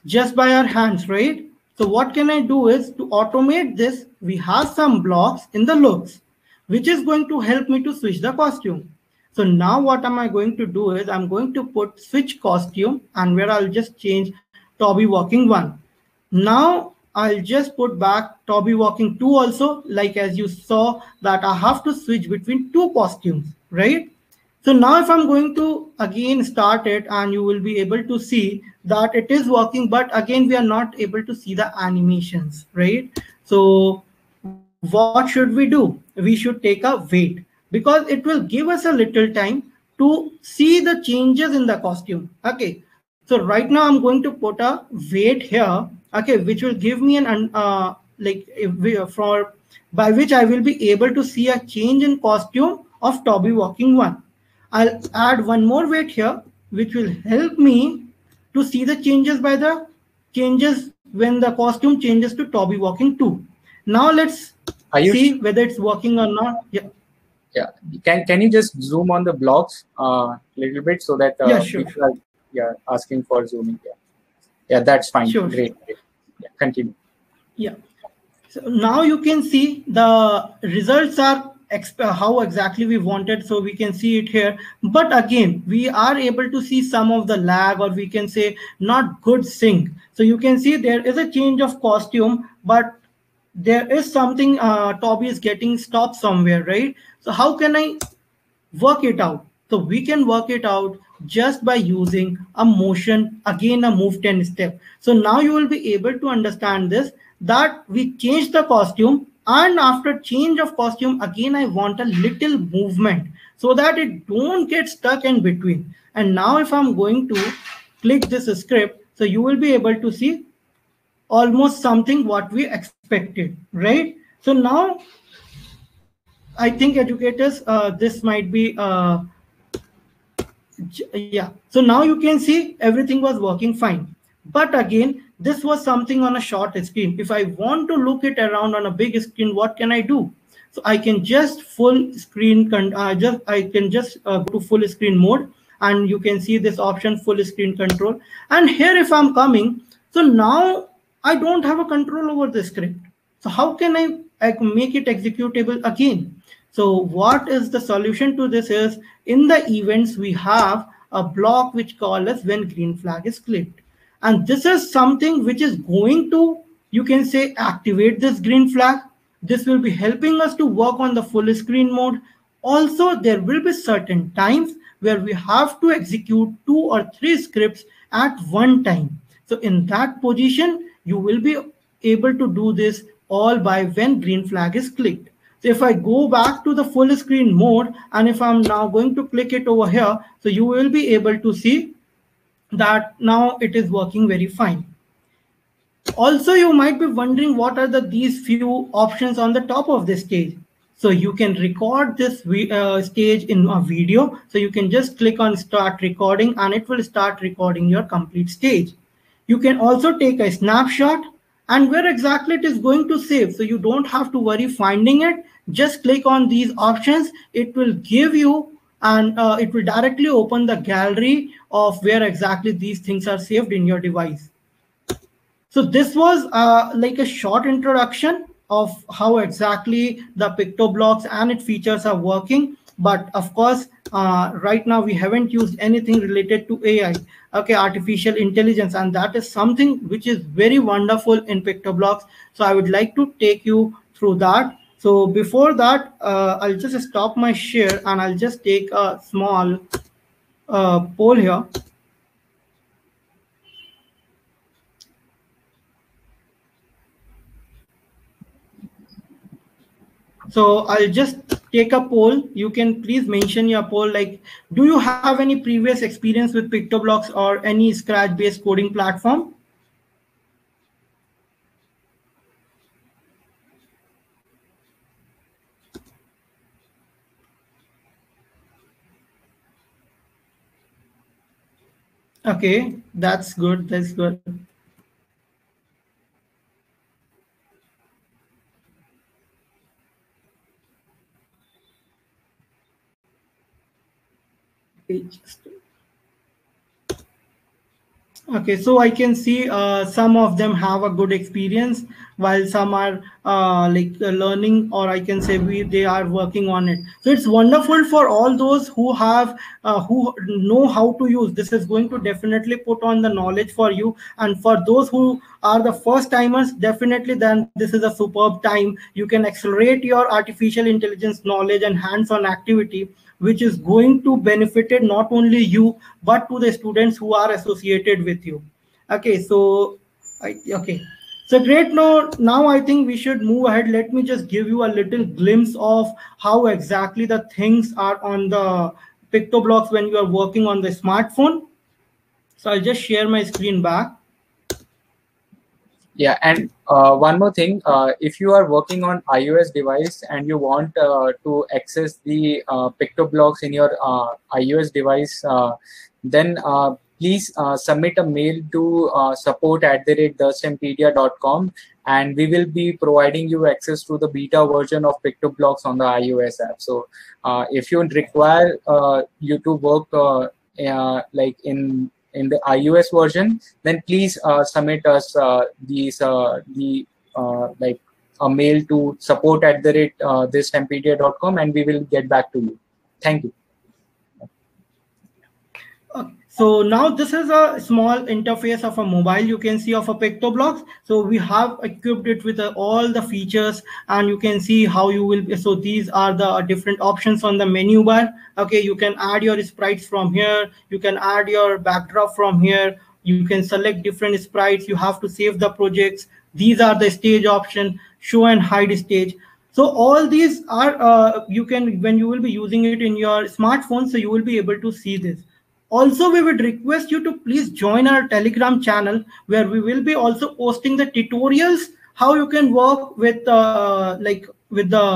just by our hands, right? So what can I do is to automate this, we have some blocks in the loops, which is going to help me to switch the costume. So now what am I going to do is I'm going to put switch costume and where I'll just change Toby walking one. Now I'll just put back Toby walking two also, like as you saw that I have to switch between two costumes, right? So now if I'm going to again start it and you will be able to see that it is working, but again, we are not able to see the animations, right? So what should we do? We should take a wait because it will give us a little time to see the changes in the costume. Okay. So right now I'm going to put a wait here. Okay. Which will give me an, uh, like if we, for by which I will be able to see a change in costume of Toby walking one. I'll add one more weight here, which will help me to see the changes by the changes when the costume changes to Toby walking 2. Now let's see whether it's working or not. Yeah, yeah, can can you just zoom on the blocks a uh, little bit so that uh, Yeah, sure. people are yeah asking for zooming? Yeah, yeah, that's fine. Sure, Great. great. Yeah, continue. yeah. So now you can see the results are how exactly we wanted. So we can see it here. But again, we are able to see some of the lag or we can say not good sync. So you can see there is a change of costume, but there is something uh, Toby is getting stopped somewhere, right? So how can I work it out? So we can work it out just by using a motion, again a move 10 step. So now you will be able to understand this, that we change the costume and after change of costume, again I want a little movement so that it don't get stuck in between. And now if I'm going to click this script, so you will be able to see almost something what we expected, right? So now I think educators, uh, this might be, uh, yeah. So now you can see everything was working fine. But again, this was something on a short screen. If I want to look it around on a big screen, what can I do? So I can just full screen, uh, just I can just uh, go to full screen mode, and you can see this option full screen control. And here, if I'm coming, so now I don't have a control over the script. So how can I, I can make it executable again? So what is the solution to this is in the events we have a block which call us when green flag is clicked. And this is something which is going to, you can say, activate this green flag. This will be helping us to work on the full screen mode. Also, there will be certain times where we have to execute two or three scripts at one time. So in that position, you will be able to do this all by when green flag is clicked. So if I go back to the full screen mode, and if I'm now going to click it over here, so you will be able to see that now it is working very fine. Also, you might be wondering what are the these few options on the top of this stage. So you can record this uh, stage in a video. So you can just click on start recording and it will start recording your complete stage. You can also take a snapshot and where exactly it is going to save. So you don't have to worry finding it. Just click on these options. It will give you and uh, it will directly open the gallery of where exactly these things are saved in your device. So this was uh, like a short introduction of how exactly the PictoBlox and its features are working. But of course, uh, right now we haven't used anything related to AI, okay, artificial intelligence, and that is something which is very wonderful in PictoBlox. So I would like to take you through that. So before that, uh, I'll just stop my share and I'll just take a small uh, poll here. So I'll just take a poll. You can please mention your poll like, do you have any previous experience with PictoBlox or any Scratch-based coding platform? Okay, that's good. That's good. Okay, so I can see uh, some of them have a good experience while some are uh, like uh, learning or I can say we they are working on it. So it's wonderful for all those who have uh, who know how to use. This is going to definitely put on the knowledge for you. And for those who are the first timers, definitely then this is a superb time. You can accelerate your artificial intelligence knowledge and hands-on activity which is going to benefit not only you but to the students who are associated with you. Okay so I, okay. So great. Now now i think we should move ahead. Let me just give you a little glimpse of how exactly the things are on the PictoBlox when you are working on the smartphone. So i'll just share my screen back yeah and uh, one more thing uh, if you are working on ios device and you want uh, to access the uh, PictoBlox in your uh, ios device uh, then please submit a mail to support at the rate and we will be providing you access to the beta version of PictoBlox on the ios app. So if you require you to work like in in the iOS version, then please uh, submit us uh, these uh, the like a mail to support at the rate uh, thestempedia.com and we will get back to you. Thank you. So now this is a small interface of a mobile you can see of a PictoBlox. So we have equipped it with uh, all the features and you can see how you will, so these are the different options on the menu bar. Okay, you can add your sprites from here. You can add your backdrop from here. You can select different sprites. You have to save the projects. These are the stage option, show and hide stage. So all these are, uh, you can, when you will be using it in your smartphone, so you will be able to see this also we would request you to please join our telegram channel where we will be also posting the tutorials how you can work with uh, like with the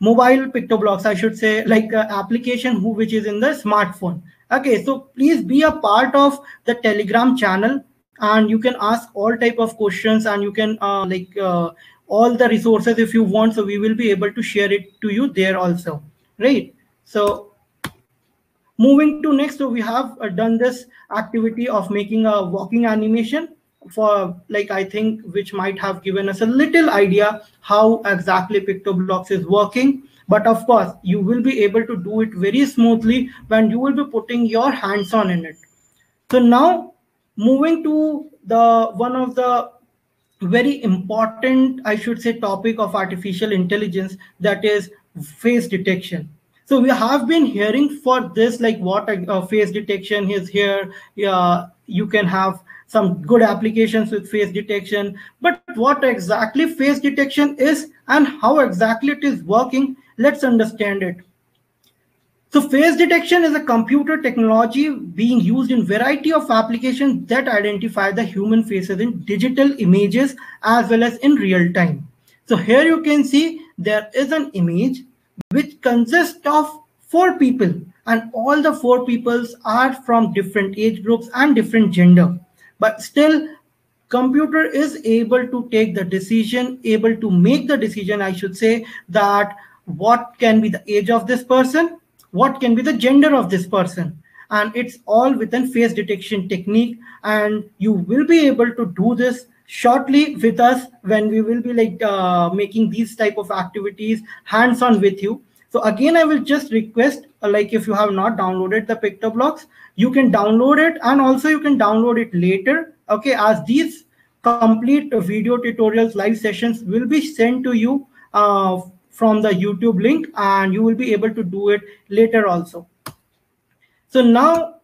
mobile PictoBlox i should say like uh, application who which is in the smartphone. Okay so please be a part of the telegram channel and you can ask all type of questions and you can uh, like uh, all the resources if you want so we will be able to share it to you there also. Right? So Moving to next, so we have uh, done this activity of making a walking animation for like I think which might have given us a little idea how exactly PictoBlox is working. But of course, you will be able to do it very smoothly when you will be putting your hands on in it. So now moving to the one of the very important, I should say, topic of artificial intelligence that is face detection so we have been hearing for this, like what uh, face detection is here. Yeah, you can have some good applications with face detection. But what exactly face detection is and how exactly it is working, let's understand it. So face detection is a computer technology being used in variety of applications that identify the human faces in digital images as well as in real time. So here you can see there is an image which consists of four people. And all the four peoples are from different age groups and different gender. But still computer is able to take the decision able to make the decision i should say that what can be the age of this person what can be the gender of this person. And it's all within face detection technique. And you will be able to do this shortly with us when we will be like uh, making these type of activities hands on with you. So again i will just request uh, like if you have not downloaded the PictoBlox you can download it and also you can download it later okay as these complete video tutorials live sessions will be sent to you uh, from the youtube link and you will be able to do it later also. So now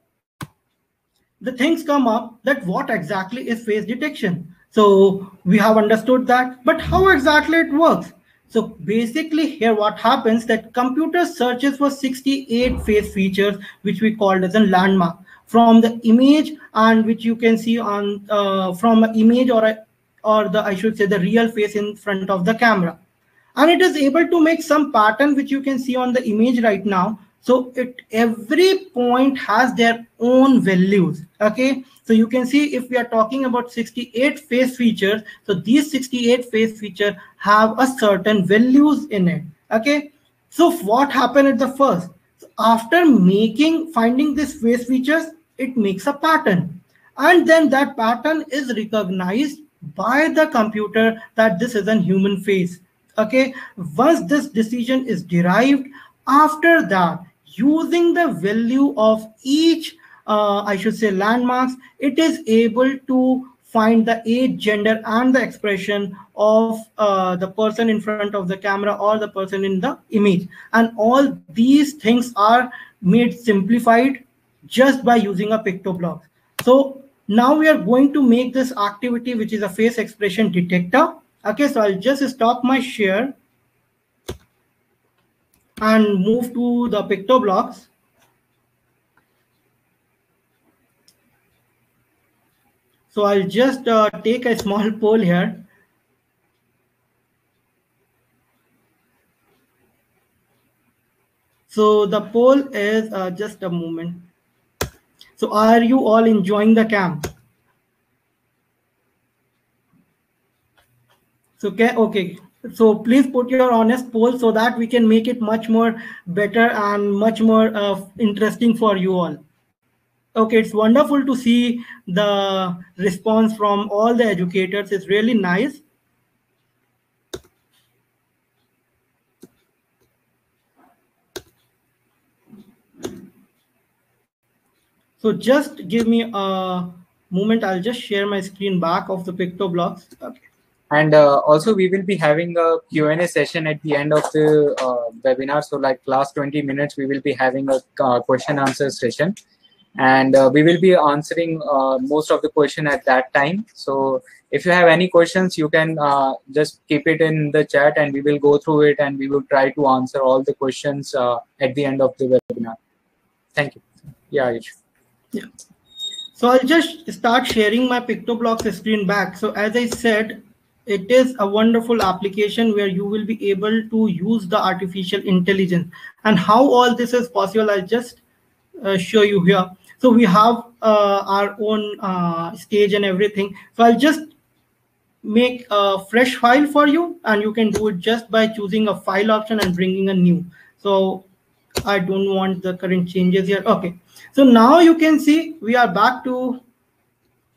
the things come up that what exactly is face detection so we have understood that, but how exactly it works? So basically here what happens that computer searches for 68 face features, which we called as a landmark from the image and which you can see on uh, from an image or a, or the I should say the real face in front of the camera. And it is able to make some pattern which you can see on the image right now. So it every point has their own values. Okay. So you can see if we are talking about 68 face features, so these 68 face features have a certain values in it. Okay. So what happened at the first? So after making, finding these face features, it makes a pattern. And then that pattern is recognized by the computer that this is a human face. Okay. Once this decision is derived, after that, using the value of each uh, I should say landmarks, it is able to find the age, gender, and the expression of uh, the person in front of the camera or the person in the image. And all these things are made simplified just by using a PictoBlox. So now we are going to make this activity, which is a face expression detector. Okay, so I'll just stop my share and move to the PictoBlox. So I'll just uh, take a small poll here. So the poll is uh, just a moment. So are you all enjoying the camp? So okay, okay. So please put your honest poll so that we can make it much more better and much more uh, interesting for you all okay it's wonderful to see the response from all the educators. It's really nice. So just give me a moment. I'll just share my screen back of the PictoBlox okay. And uh, also we will be having a q&a session at the end of the uh, webinar. So like last 20 minutes we will be having a uh, question answer session and uh, we will be answering uh, most of the question at that time. So if you have any questions you can uh, just keep it in the chat and we will go through it and we will try to answer all the questions uh, at the end of the webinar. Thank you. Yeah Ayush. yeah. So i'll just start sharing my PictoBlox screen back. So as i said it is a wonderful application where you will be able to use the artificial intelligence. And how all this is possible i'll just uh, show you here so we have uh, our own uh, stage and everything. So i'll just make a fresh file for you and you can do it just by choosing a file option and bringing a new. So i don't want the current changes here. Okay. So now you can see we are back to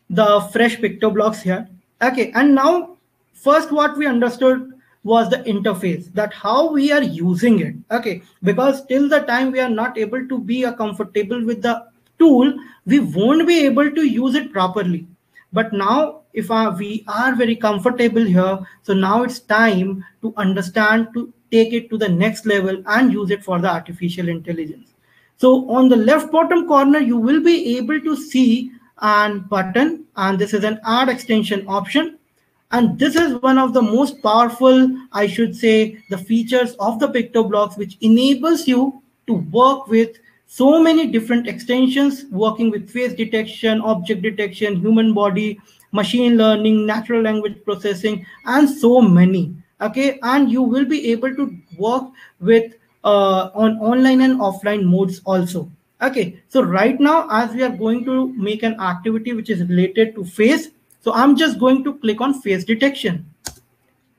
the fresh PictoBlox here. Okay. And now first what we understood was the interface that how we are using it. Okay. Because till the time we are not able to be a comfortable with the tool, we won't be able to use it properly. But now, if we are very comfortable here, so now it's time to understand, to take it to the next level and use it for the artificial intelligence. So on the left bottom corner, you will be able to see an button, and this is an add extension option. And this is one of the most powerful, I should say, the features of the PictoBlox, which enables you to work with so many different extensions working with face detection, object detection, human body, machine learning, natural language processing, and so many. Okay, and you will be able to work with uh, on online and offline modes also. Okay, so right now, as we are going to make an activity which is related to face, so I'm just going to click on face detection.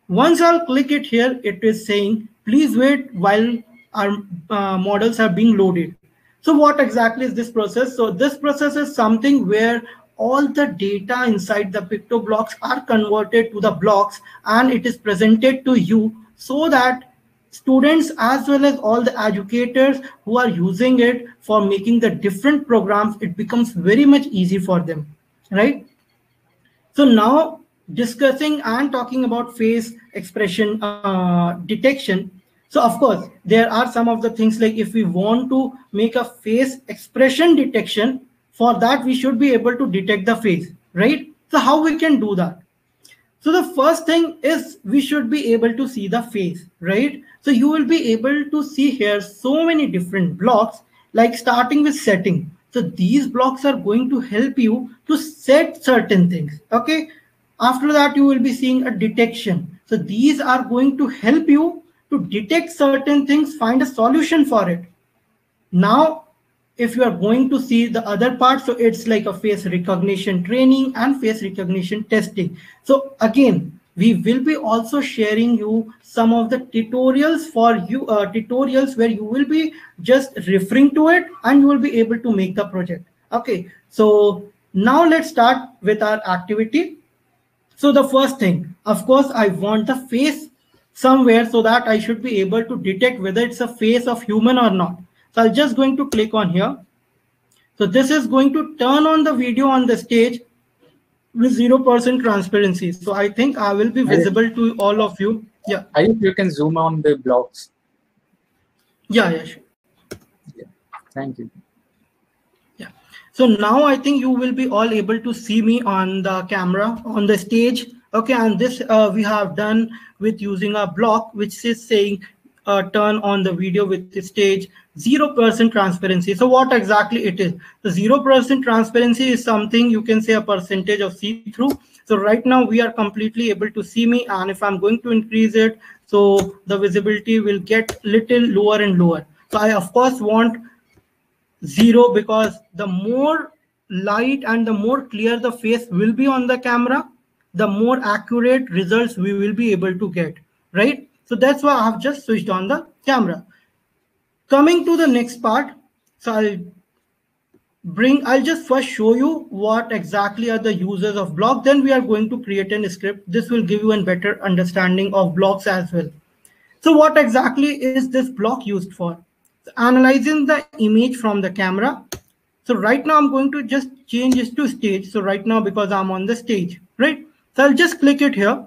Once I'll click it here, it is saying, please wait while our uh, models are being loaded. So what exactly is this process? So this process is something where all the data inside the PictoBlox are converted to the blocks and it is presented to you so that students as well as all the educators who are using it for making the different programs, it becomes very much easy for them, right? So now discussing and talking about face expression uh, detection. So of course, there are some of the things like if we want to make a face expression detection, for that we should be able to detect the face, right? So how we can do that? So the first thing is we should be able to see the face, right? So you will be able to see here so many different blocks, like starting with setting. So these blocks are going to help you to set certain things, okay? After that, you will be seeing a detection. So these are going to help you to detect certain things, find a solution for it. Now, if you are going to see the other part, so it's like a face recognition training and face recognition testing. So again, we will be also sharing you some of the tutorials for you, uh, tutorials where you will be just referring to it and you will be able to make the project. Okay, so now let's start with our activity. So the first thing, of course, I want the face somewhere so that I should be able to detect whether it's a face of human or not. So I'm just going to click on here. So this is going to turn on the video on the stage with 0% transparency. So I think I will be visible to all of you. Yeah. I think you can zoom on the blocks. Yeah, yeah, sure. Yeah. Thank you. Yeah. So now I think you will be all able to see me on the camera on the stage. Okay, and this uh, we have done with using a block which is saying uh, turn on the video with the stage 0% transparency. So what exactly it is? The 0% transparency is something you can say a percentage of see-through. So right now we are completely able to see me and if I'm going to increase it, so the visibility will get little lower and lower. So I of course want zero because the more light and the more clear the face will be on the camera the more accurate results we will be able to get right so that's why i have just switched on the camera coming to the next part so i'll bring i'll just first show you what exactly are the users of block then we are going to create a script this will give you a better understanding of blocks as well so what exactly is this block used for analyzing the image from the camera. So right now I'm going to just change this to stage. So right now because I'm on the stage, right? So I'll just click it here.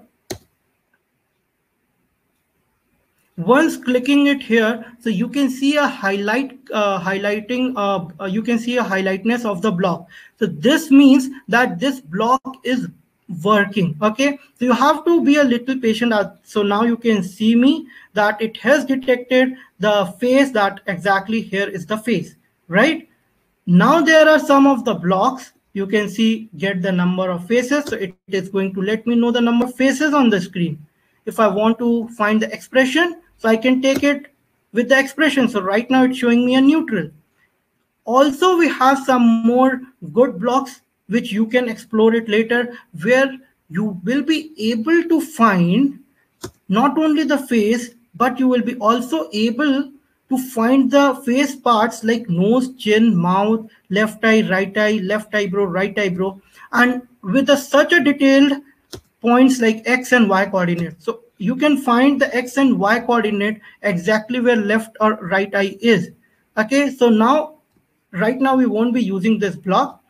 Once clicking it here, so you can see a highlight, uh, highlighting, uh, uh, you can see a highlightness of the block. So this means that this block is working okay so you have to be a little patient so now you can see me that it has detected the face that exactly here is the face right now there are some of the blocks you can see get the number of faces. So it is going to let me know the number of faces on the screen. If i want to find the expression so i can take it with the expression. So right now it's showing me a neutral. Also we have some more good blocks which you can explore it later where you will be able to find not only the face but you will be also able to find the face parts like nose chin mouth left eye right eye left eyebrow right eyebrow and with a, such a detailed points like x and y coordinate so you can find the x and y coordinate exactly where left or right eye is okay so now right now we won't be using this block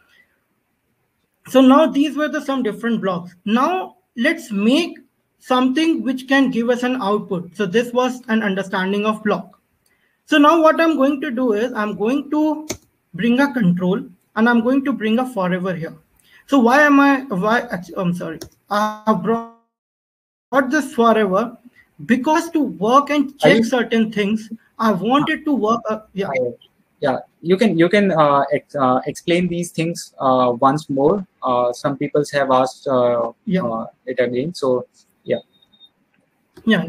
so now these were the some different blocks. Now let's make something which can give us an output. So this was an understanding of block. So now what I'm going to do is I'm going to bring a control and I'm going to bring a forever here. So why am I, why, I'm sorry, I have brought this forever because to work and check certain things, I wanted to work, uh, yeah. Yeah you can you can uh, ex, uh, explain these things uh, once more. Uh, some people have asked uh, yeah. Uh, it again so yeah. Yeah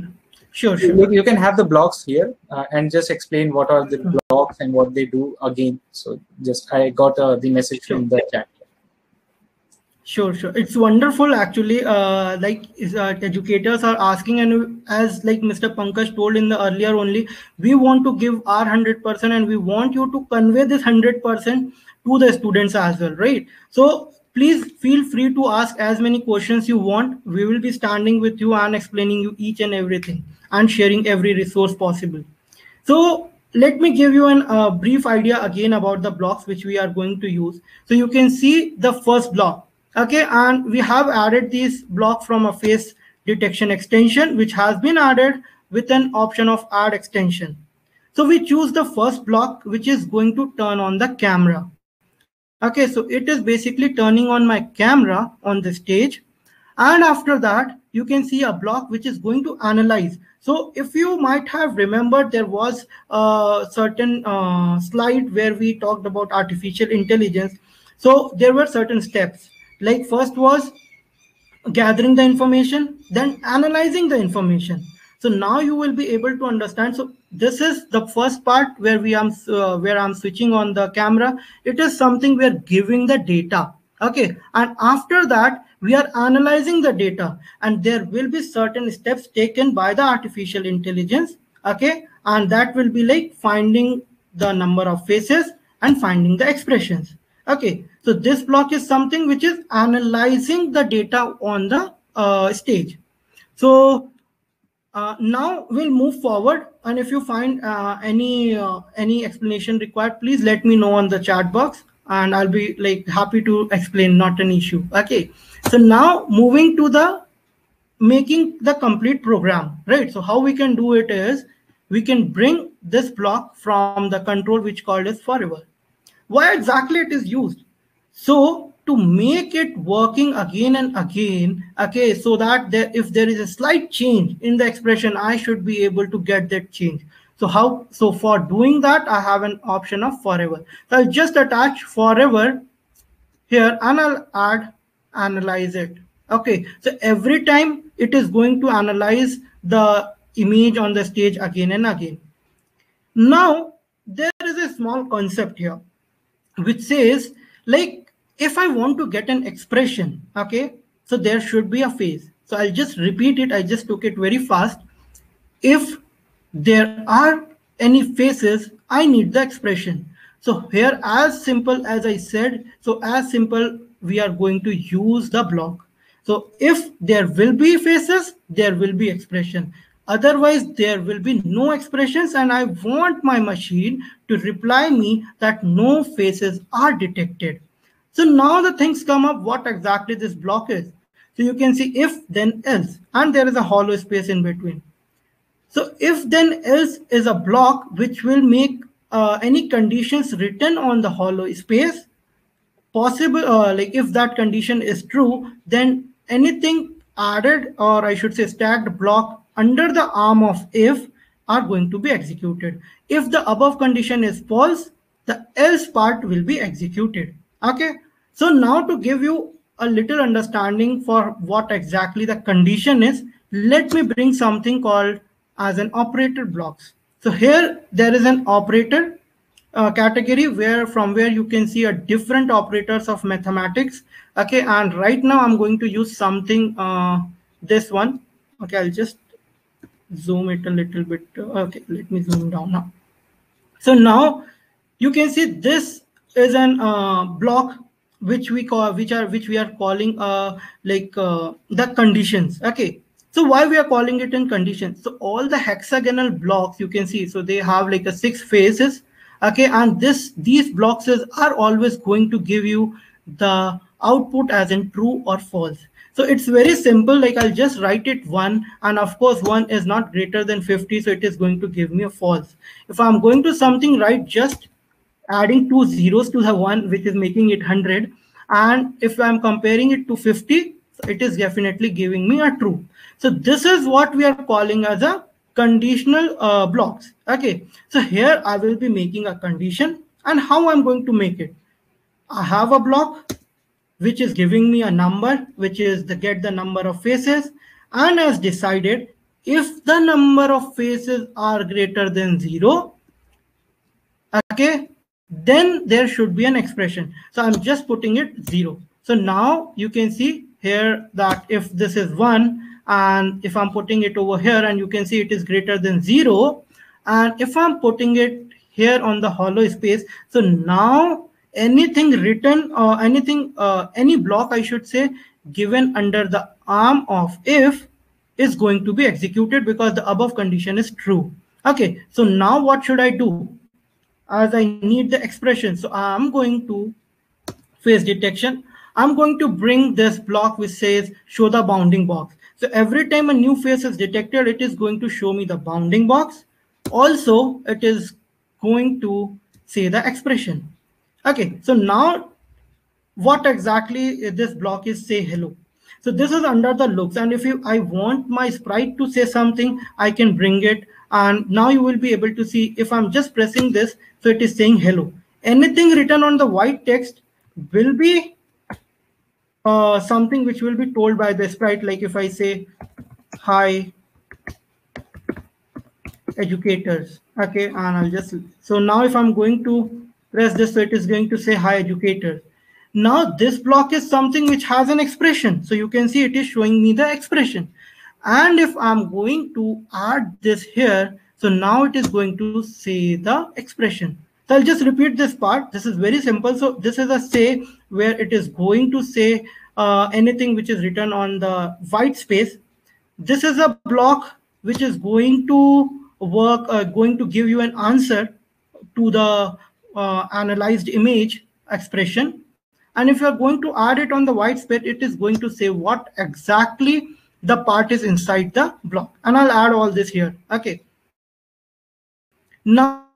sure sure you, you can have the blocks here and just explain what are the hmm. blocks and what they do again so just i got the message sure. from the chat Sure, sure. It's wonderful actually. Uh, like uh, educators are asking, and as like Mr. Pankaj told in the earlier only, we want to give our hundred percent, and we want you to convey this hundred percent to the students as well, right? So please feel free to ask as many questions you want. We will be standing with you and explaining you each and everything and sharing every resource possible. So let me give you a uh, brief idea again about the blocks which we are going to use. So you can see the first block okay and we have added this block from a face detection extension which has been added with an option of add extension so we choose the first block which is going to turn on the camera okay so it is basically turning on my camera on the stage and after that you can see a block which is going to analyze so if you might have remembered there was a certain uh, slide where we talked about artificial intelligence. So there were certain steps. Like first was gathering the information then analyzing the information. So now you will be able to understand. So this is the first part where we am uh, where i'm switching on the camera. It is something we are giving the data. Okay? And after that we are analyzing the data and there will be certain steps taken by the artificial intelligence okay? And that will be like finding the number of faces and finding the expressions Okay, so this block is something which is analyzing the data on the uh, stage. So uh, now we'll move forward and if you find uh, any uh, any explanation required please let me know on the chat box and i'll be like happy to explain not an issue okay so now moving to the making the complete program right? So how we can do it is we can bring this block from the control which called as forever. Why exactly it is used? So to make it working again and again okay so that there if there is a slight change in the expression i should be able to get that change. So how so for doing that i have an option of forever. So i'll just attach forever here and i'll add analyze it okay so every time it is going to analyze the image on the stage again and again now there is a small concept here which says like if I want to get an expression, okay, so there should be a phase. So I'll just repeat it. I just took it very fast. If there are any faces, I need the expression. So here, as simple as I said, so as simple, we are going to use the block. So if there will be faces, there will be expression. Otherwise, there will be no expressions and I want my machine to reply me that no faces are detected. So now the things come up what exactly this block is. So you can see if then else and there is a hollow space in between. So if then else is a block which will make uh, any conditions written on the hollow space possible uh, like if that condition is true then anything added or I should say stacked block under the arm of if are going to be executed. If the above condition is false, the else part will be executed. Okay. So now to give you a little understanding for what exactly the condition is, let me bring something called as an operator blocks. So here there is an operator uh, category where from where you can see a different operators of mathematics. Okay. And right now I'm going to use something, uh, this one. Okay. I'll just zoom it a little bit okay let me zoom down now so now you can see this is an uh, block which we call which are which we are calling uh like uh, the conditions okay so why we are calling it in conditions so all the hexagonal blocks you can see so they have like a six faces okay and this these blocks are always going to give you the output as in true or false so it's very simple. Like I'll just write it one. And of course, one is not greater than 50. So it is going to give me a false. If I'm going to something right, just adding two zeros to the one, which is making it 100. And if I'm comparing it to 50, it is definitely giving me a true. So this is what we are calling as a conditional uh, blocks. Okay. So here I will be making a condition and how I'm going to make it. I have a block which is giving me a number, which is the get the number of faces, and has decided if the number of faces are greater than zero, okay, then there should be an expression. So I'm just putting it zero. So now you can see here that if this is one and if I'm putting it over here and you can see it is greater than zero. And if I'm putting it here on the hollow space, so now anything written or anything, uh, any block I should say, given under the arm of if is going to be executed because the above condition is true. Okay, so now what should I do? As I need the expression, so I'm going to face detection. I'm going to bring this block which says show the bounding box. So every time a new face is detected, it is going to show me the bounding box. Also, it is going to say the expression. Okay, so now what exactly this block is say hello. So this is under the looks. And if you, I want my sprite to say something, I can bring it. And now you will be able to see if I'm just pressing this, so it is saying hello. Anything written on the white text will be uh, something which will be told by the sprite. Like if I say, hi, educators. Okay, and I'll just, so now if I'm going to press this, so it is going to say hi, educators now this block is something which has an expression. So you can see it is showing me the expression. And if I'm going to add this here, so now it is going to say the expression. So I'll just repeat this part. This is very simple. So this is a say where it is going to say uh, anything which is written on the white space. This is a block which is going to work, uh, going to give you an answer to the uh, analyzed image expression and if you're going to add it on the white space, it is going to say what exactly the part is inside the block. And I'll add all this here. Okay. Now,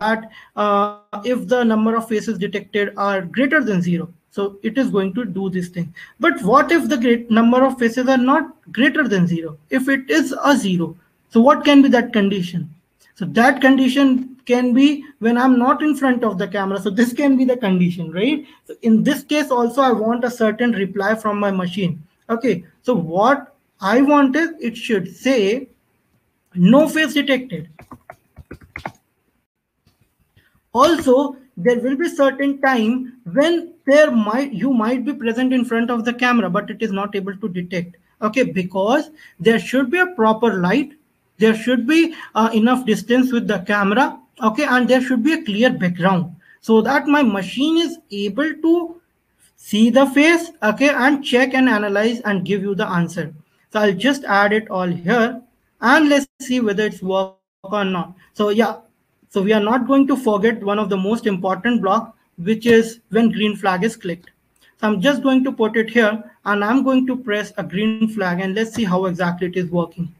at uh, if the number of faces detected are greater than zero, so it is going to do this thing. But what if the great number of faces are not greater than zero? If it is a zero, so what can be that condition? So that condition can be when I'm not in front of the camera. So this can be the condition, right? So in this case also, I want a certain reply from my machine. Okay, so what I want is it should say no face detected. Also, there will be certain time when there might you might be present in front of the camera, but it is not able to detect. Okay, because there should be a proper light there should be uh, enough distance with the camera okay and there should be a clear background. So that my machine is able to see the face okay and check and analyze and give you the answer. So i'll just add it all here and let's see whether it's work or not. So yeah so we are not going to forget one of the most important block which is when green flag is clicked so i'm just going to put it here and i'm going to press a green flag and let's see how exactly it is working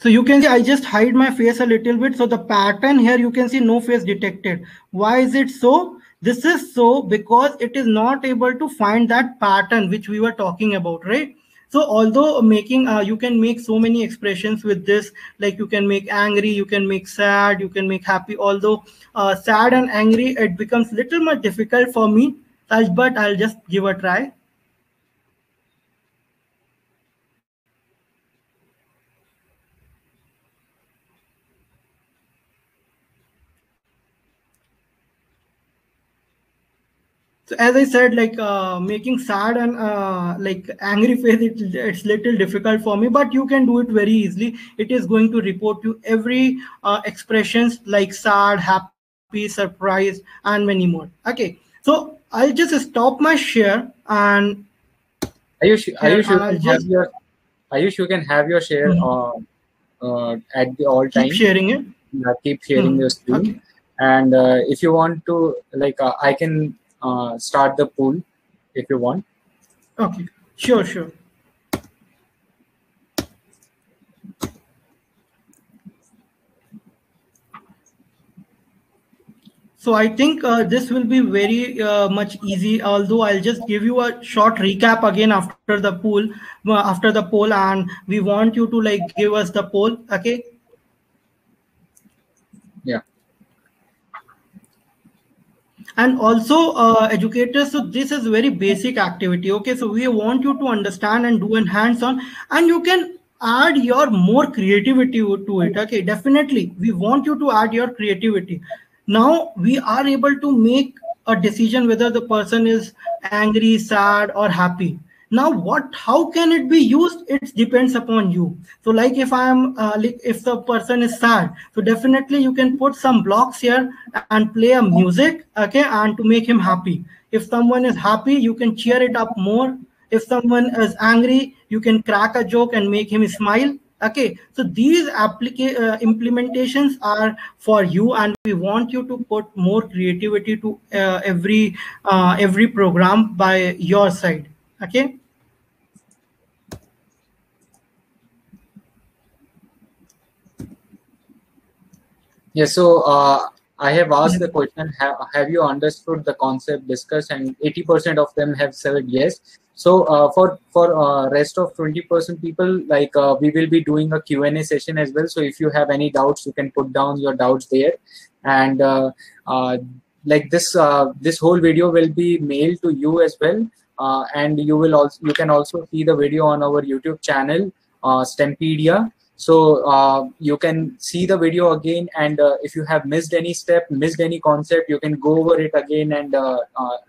So you can see I just hide my face a little bit. So the pattern here, you can see no face detected. Why is it so? This is so because it is not able to find that pattern which we were talking about, right? So although making, uh, you can make so many expressions with this, like you can make angry, you can make sad, you can make happy. Although uh, sad and angry, it becomes little more difficult for me, but I'll just give a try. So as i said like uh, making sad and uh, like angry face it, it's little difficult for me but you can do it very easily it is going to report you every uh, expressions like sad happy surprised and many more okay so i'll just stop my share and Are ayush ayush you sure? Can just, have your ayush you sure? can have your share mm -hmm. at the all time keep sharing it yeah, keep sharing mm -hmm. your screen okay. and uh, if you want to like uh, i can uh, start the pool if you want. Okay, sure, sure. So I think uh, this will be very uh, much easy, although I'll just give you a short recap again after the poll, uh, after the poll, and we want you to like give us the poll, okay? And also uh, educators so this is very basic activity okay? So we want you to understand and do an hands-on and you can add your more creativity to it okay? Definitely we want you to add your creativity. Now we are able to make a decision whether the person is angry sad or happy now what how can it be used? It depends upon you. So like if i am uh, like if the person is sad so definitely you can put some blocks here and play a music okay and to make him happy. If someone is happy you can cheer it up more. If someone is angry you can crack a joke and make him smile okay. So these uh, implementations are for you and we want you to put more creativity to uh, every uh, every program by your side okay yeah so uh, i have asked the question have, have you understood the concept discussed and 80% of them have said yes? So uh, for for uh, rest of 20% people like uh, we will be doing a q&a session as well. So if you have any doubts you can put down your doubts there. And uh, uh, like this uh, this whole video will be mailed to you as well. And you will also you can also see the video on our youtube channel stempedia so uh, you can see the video again and uh, if you have missed any step missed any concept you can go over it again and uh,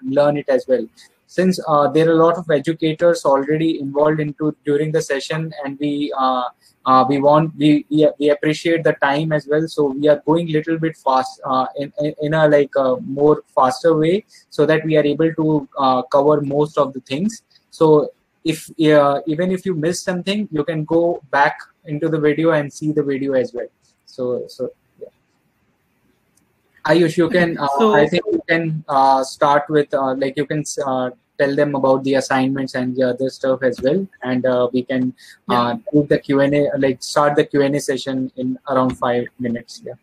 learn it as well. Since uh, there are a lot of educators already involved into during the session and we uh, uh, we want we, we, appreciate the time as well. So we are going little bit fast uh, in, in a like a more faster way so that we are able to uh, cover most of the things. So if even if you miss something you can go back into the video and see the video as well so so yeah. Ayush, you can. Uh, so, I think you can uh, start with uh, like you can uh, tell them about the assignments and the other stuff as well, and uh, we can uh, do the Q and A. Like start the Q and A session in around five minutes. Yeah.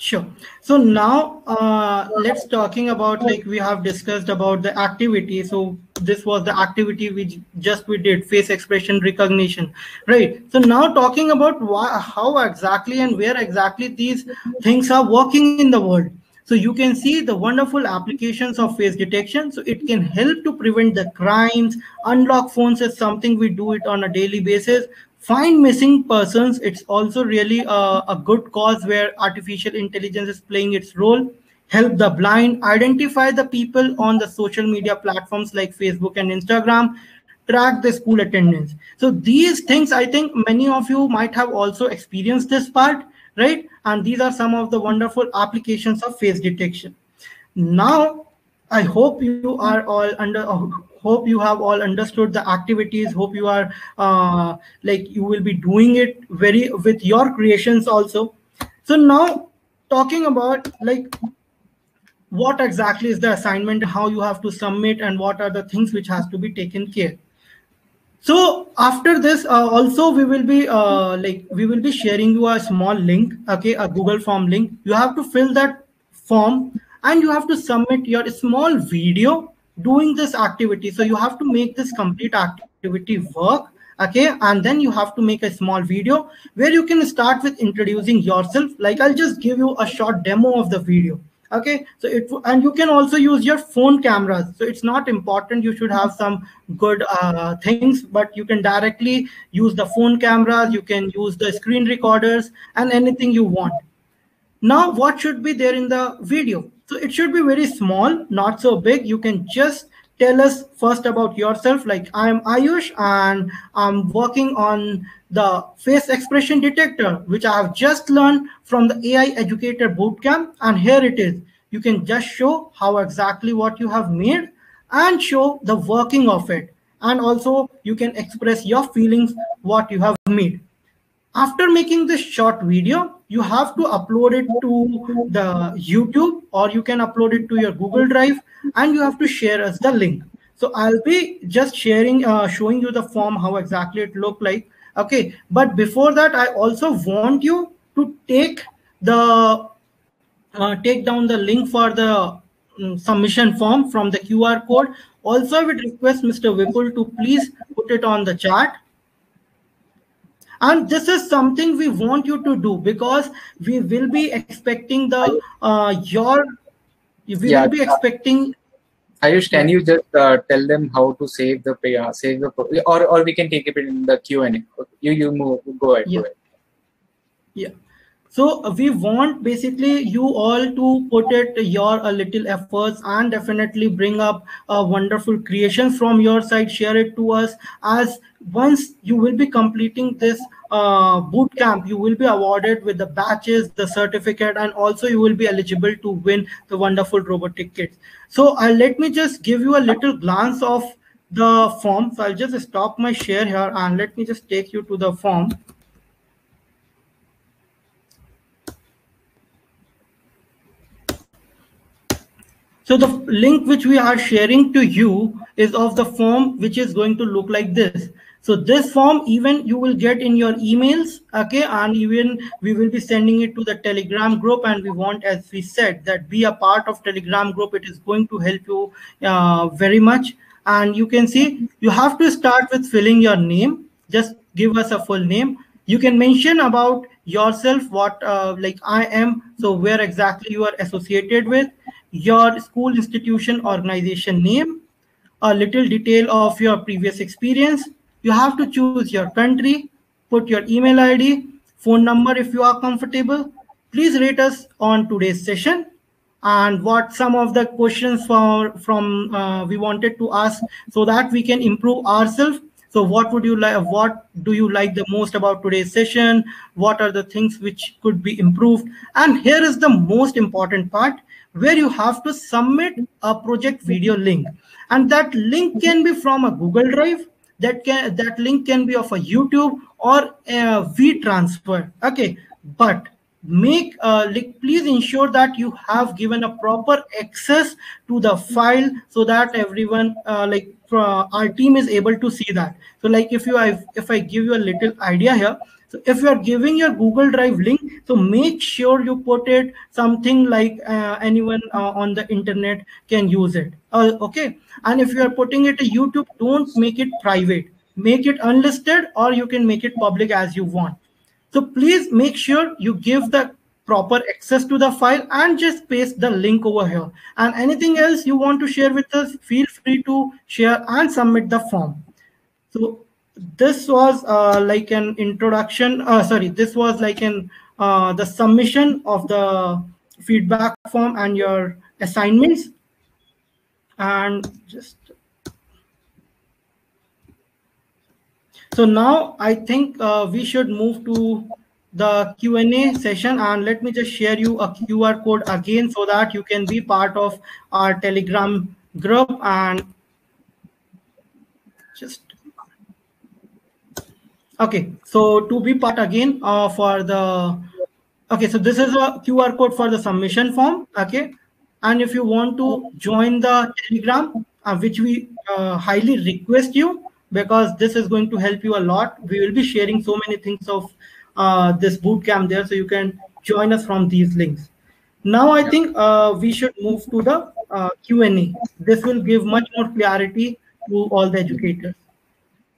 Sure. So now uh, let's talking about like we have discussed about the activity. So this was the activity we just we did face expression recognition, right? So now talking about why, how exactly and where exactly these things are working in the world. So you can see the wonderful applications of face detection. So it can help to prevent the crimes. Unlock phones is something we do it on a daily basis find missing persons it's also really a, a, good cause where artificial intelligence is playing its role. Help the blind identify the people on the social media platforms like facebook and instagram. Track the school attendance. So these things i think many of you might have also experienced this part right? And these are some of the wonderful applications of face detection. Now i hope you are all under hope you have all understood the activities. Hope you are uh, like you will be doing it very with your creations also. So now talking about like what exactly is the assignment how you have to submit and what are the things which has to be taken care. So after this uh, also we will be uh, like we will be sharing you a small link okay a google form link. You have to fill that form and you have to submit your small video doing this activity. So you have to make this complete activity work okay? And then you have to make a small video where you can start with introducing yourself. Like i'll just give you a short demo of the video okay? So it and you can also use your phone cameras. So it's not important. You should have some good uh, things but you can directly use the phone cameras. You can use the screen recorders and anything you want. Now what should be there in the video so it should be very small, not so big. You can just tell us first about yourself. Like I'm Ayush and I'm working on the face expression detector, which I have just learned from the AI Educator Bootcamp. And here it is. You can just show how exactly what you have made and show the working of it. And also you can express your feelings, what you have made. After making this short video, you have to upload it to the YouTube or you can upload it to your Google Drive and you have to share us the link. So I'll be just sharing, uh, showing you the form, how exactly it look like. Okay, but before that, I also want you to take the uh, take down the link for the um, submission form from the QR code. Also, I would request Mr. Vipul to please put it on the chat and this is something we want you to do because we will be expecting the uh, your we yeah. will be expecting Ayush, can you just uh, tell them how to save the pay, uh, save the or or we can take it in the Q and A. You you move go ahead. Yeah. Go ahead. Yeah. So uh, we want basically you all to put it your uh, little efforts and definitely bring up a wonderful creation from your side. Share it to us as once you will be completing this uh, boot camp, you will be awarded with the batches, the certificate, and also you will be eligible to win the wonderful robotic kits. So uh, let me just give you a little glance of the form. So I'll just stop my share here and let me just take you to the form. So the link which we are sharing to you is of the form which is going to look like this. So this form even you will get in your emails, okay, and even we will be sending it to the Telegram group. And we want, as we said, that be a part of Telegram group. It is going to help you uh, very much. And you can see you have to start with filling your name. Just give us a full name. You can mention about yourself, what uh, like I am, so where exactly you are associated with your school institution organization name, a little detail of your previous experience. You have to choose your country, put your email ID, phone number if you are comfortable. Please rate us on today's session and what some of the questions for, from uh, we wanted to ask so that we can improve ourselves. So what would you like? What do you like the most about today's session? What are the things which could be improved? And here is the most important part where you have to submit a project video link and that link can be from a google drive that can that link can be of a youtube or a WeTransfer okay but make uh, like, please ensure that you have given a proper access to the file so that everyone uh, like uh, our team is able to see that so like if you I, if i give you a little idea here so if you are giving your Google Drive link, so make sure you put it something like uh, anyone uh, on the internet can use it. Uh, okay. And if you are putting it to YouTube, don't make it private. Make it unlisted or you can make it public as you want. So please make sure you give the proper access to the file and just paste the link over here. And anything else you want to share with us, feel free to share and submit the form. So this was uh, like an introduction uh, sorry this was like an uh, the submission of the feedback form and your assignments and just so now i think uh, we should move to the q&a session and let me just share you a qr code again so that you can be part of our telegram group and just Okay, so to be part again uh, for the, okay, so this is a QR code for the submission form, okay? And if you want to join the Telegram, uh, which we uh, highly request you, because this is going to help you a lot. We will be sharing so many things of uh, this bootcamp there, so you can join us from these links. Now I think uh, we should move to the uh, Q&A. This will give much more clarity to all the educators.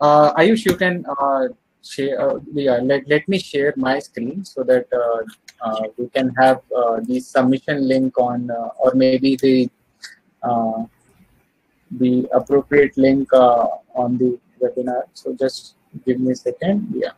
Uh, Ayush, you can uh, share uh, yeah let, let me share my screen so that uh, uh, we can have uh, the submission link on uh, or maybe the uh, the appropriate link uh, on the webinar. So just give me a second. Yeah.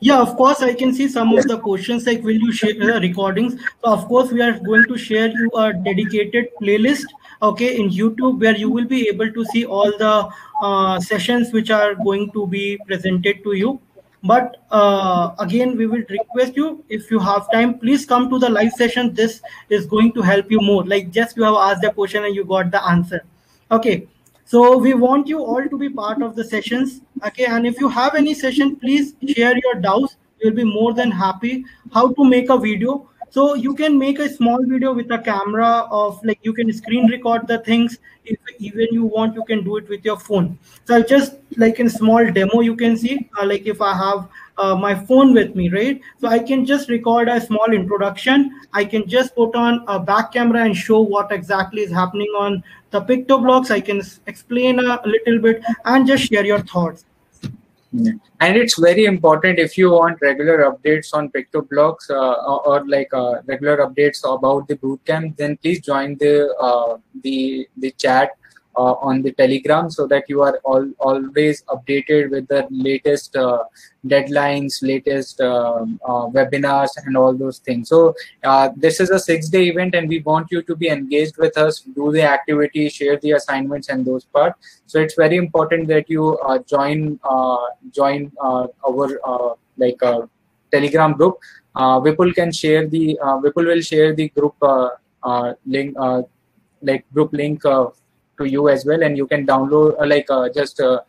Yeah of course i can see some of the questions like will you share the recordings. So of course we are going to share you a dedicated playlist okay in youtube where you will be able to see all the uh, sessions which are going to be presented to you but uh, again we will request you if you have time please come to the live session this is going to help you more like just you have asked a question and you got the answer okay so we want you all to be part of the sessions. Okay, and if you have any session, please share your doubts. We'll be more than happy. How to make a video. So you can make a small video with a camera of like you can screen record the things. If even you want, you can do it with your phone. So I'll just like in small demo, you can see uh, like if I have uh, my phone with me, right? So I can just record a small introduction. I can just put on a back camera and show what exactly is happening on the PictoBlox. I can explain a little bit and just share your thoughts. And it's very important if you want regular updates on PictoBlox uh, or, or, like uh, regular updates about the bootcamp, then please join the uh, the the chat uh, on the telegram so that you are all, always updated with the latest uh, deadlines latest um, uh, webinars and all those things. So uh, this is a six day event and we want you to be engaged with us do the activity share the assignments and those part. So it's very important that you uh, join uh, join our like telegram group. Vipul can share the Vipul will share the group link like group link to you as well and you can download uh, like uh, just uh,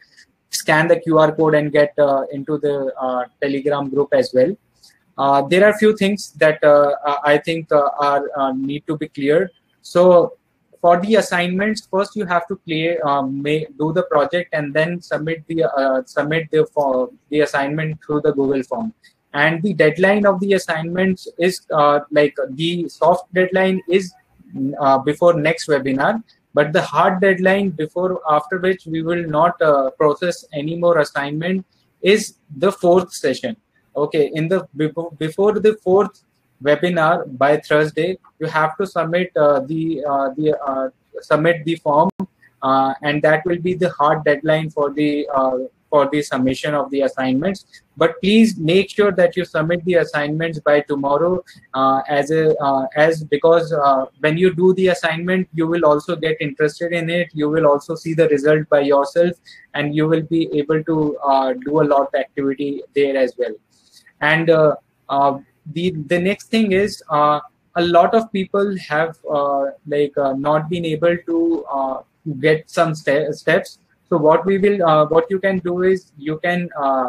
scan the qr code and get into the telegram group as well. There are a few things that i think are need to be clear so for the assignments first you have to clear um, may, do the project and then submit the uh, submit the for the assignment through the google form. And the deadline of the assignments is uh, like the soft deadline is uh, before next webinar but the hard deadline before after which we will not uh, process any more assignment is the fourth session. Okay in the before, before the fourth webinar by thursday you have to submit uh, the uh, the uh, submit the form uh, and that will be the hard deadline for the uh, for the submission of the assignments. But please make sure that you submit the assignments by tomorrow uh, as a uh, as because uh, when you do the assignment you will also get interested in it. You will also see the result by yourself and you will be able to uh, do a lot of activity there as well. And uh, uh, the the next thing is a lot of people have like not been able to get some steps so what we will, uh, what you can do is you can uh,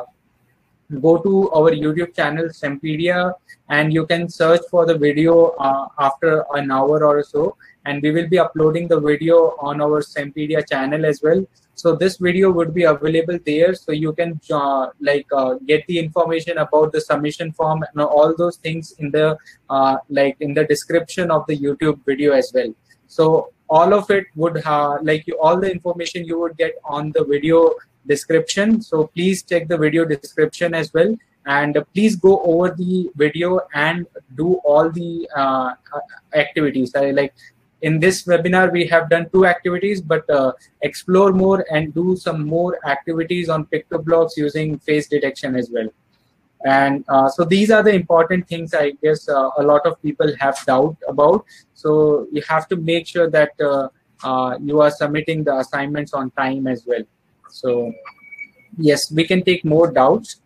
go to our YouTube channel STEMpedia and you can search for the video uh, after an hour or so and we will be uploading the video on our STEMpedia channel as well. So this video would be available there so you can uh, like uh, get the information about the submission form and all those things in the uh, like in the description of the YouTube video as well. So all of it would have like you, all the information you would get on the video description. So please check the video description as well. And please go over the video and do all the uh, activities. I, like in this webinar we have done two activities but uh, explore more and do some more activities on PictoBlox using face detection as well and uh, so these are the important things i guess uh, a lot of people have doubt about. So you have to make sure that uh, uh you are submitting the assignments on time as well. So yes we can take more doubts.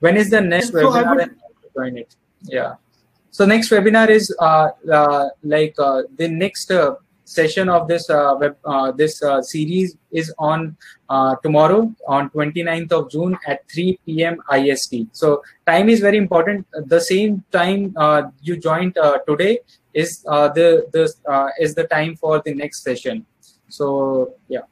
When is the next so webinar join it? Yeah. So next webinar is uh, uh, like the next session of this uh, web uh, this uh, series is on tomorrow on 29th of June at 3 p.m. IST. So time is very important. The same time you joined today is the the is the time for the next session. So yeah.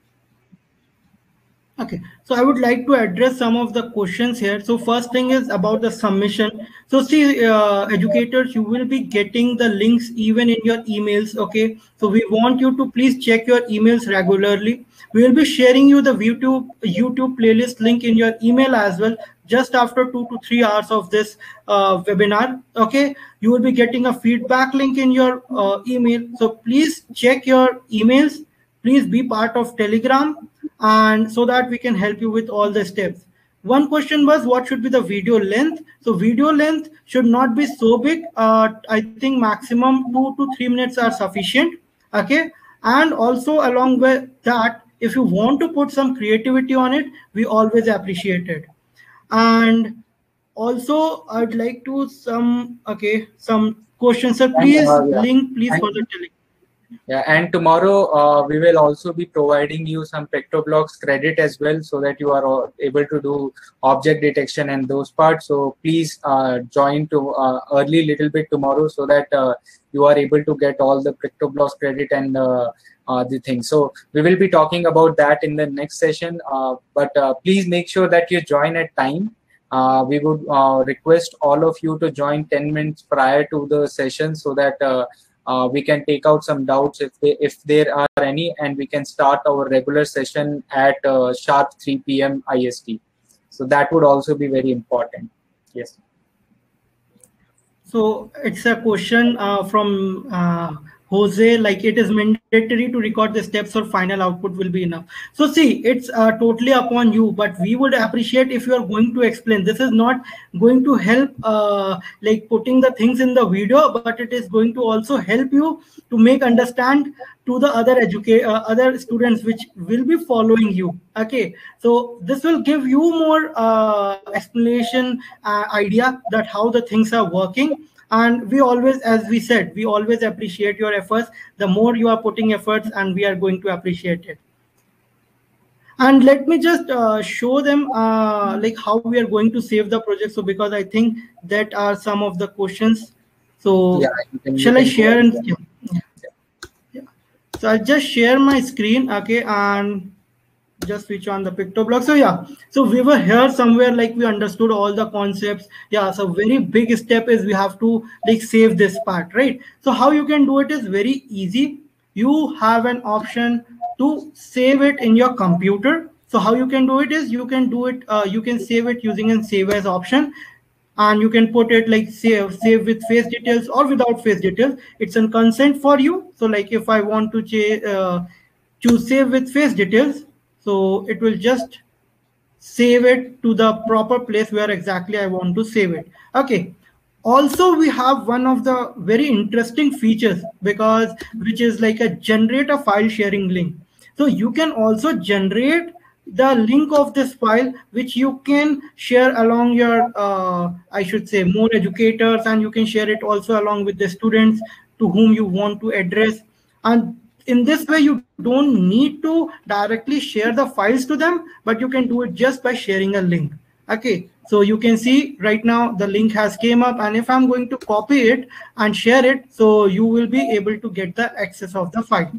Okay, so I would like to address some of the questions here. So first thing is about the submission. So see, uh, educators, you will be getting the links even in your emails. Okay, so we want you to please check your emails regularly. We will be sharing you the YouTube YouTube playlist link in your email as well. Just after two to three hours of this uh, webinar, okay, you will be getting a feedback link in your uh, email. So please check your emails. Please be part of Telegram and so that we can help you with all the steps. One question was what should be the video length? So video length should not be so big. Uh, i think maximum two to three minutes are sufficient. Okay? And also along with that if you want to put some creativity on it we always appreciate it. And also i'd like to some okay some questions. Sir please link please for the telegram yeah, and tomorrow uh, we will also be providing you some PictoBlox credit as well, so that you are able to do object detection and those parts. So please uh, join to uh, early little bit tomorrow, so that uh, you are able to get all the PictoBlox credit and uh, uh, the things. So we will be talking about that in the next session. but please make sure that you join at time. we would request all of you to join 10 minutes prior to the session so that uh, we can take out some doubts if they, if there are any and we can start our regular session at uh, sharp 3 p.m ist so that would also be very important. Yes. So it's a question uh, from uh, Jose, like it is mandatory to record the steps or final output will be enough. So see, it's uh, totally upon you, but we would appreciate if you are going to explain. This is not going to help uh, like putting the things in the video, but it is going to also help you to make understand to the other educate uh, other students which will be following you. Okay, so this will give you more uh, explanation uh, idea that how the things are working and we always as we said we always appreciate your efforts. The more you are putting efforts and we are going to appreciate it. And let me just uh, show them uh, like how we are going to save the project. So because i think that are some of the questions. So yeah, can, shall i share and yeah. Yeah. so i'll just share my screen okay and just switch on the pictoblock. So yeah. So we were here somewhere like we understood all the concepts. Yeah so very big step is we have to like save this part right? So how you can do it is very easy. You have an option to save it in your computer. So how you can do it is you can do it uh, you can save it using a save as option. And you can put it like save save with face details or without face details. It's a consent for you. So like if i want to ch- uh, choose save with face details so it will just save it to the proper place where exactly I want to save it. Okay. Also, we have one of the very interesting features because which is like a generate a file sharing link. So you can also generate the link of this file which you can share along your uh, i should say more educators and you can share it also along with the students to whom you want to address and in this way you don't need to directly share the files to them but you can do it just by sharing a link. Okay so you can see right now the link has came up and if i'm going to copy it and share it so you will be able to get the access of the file.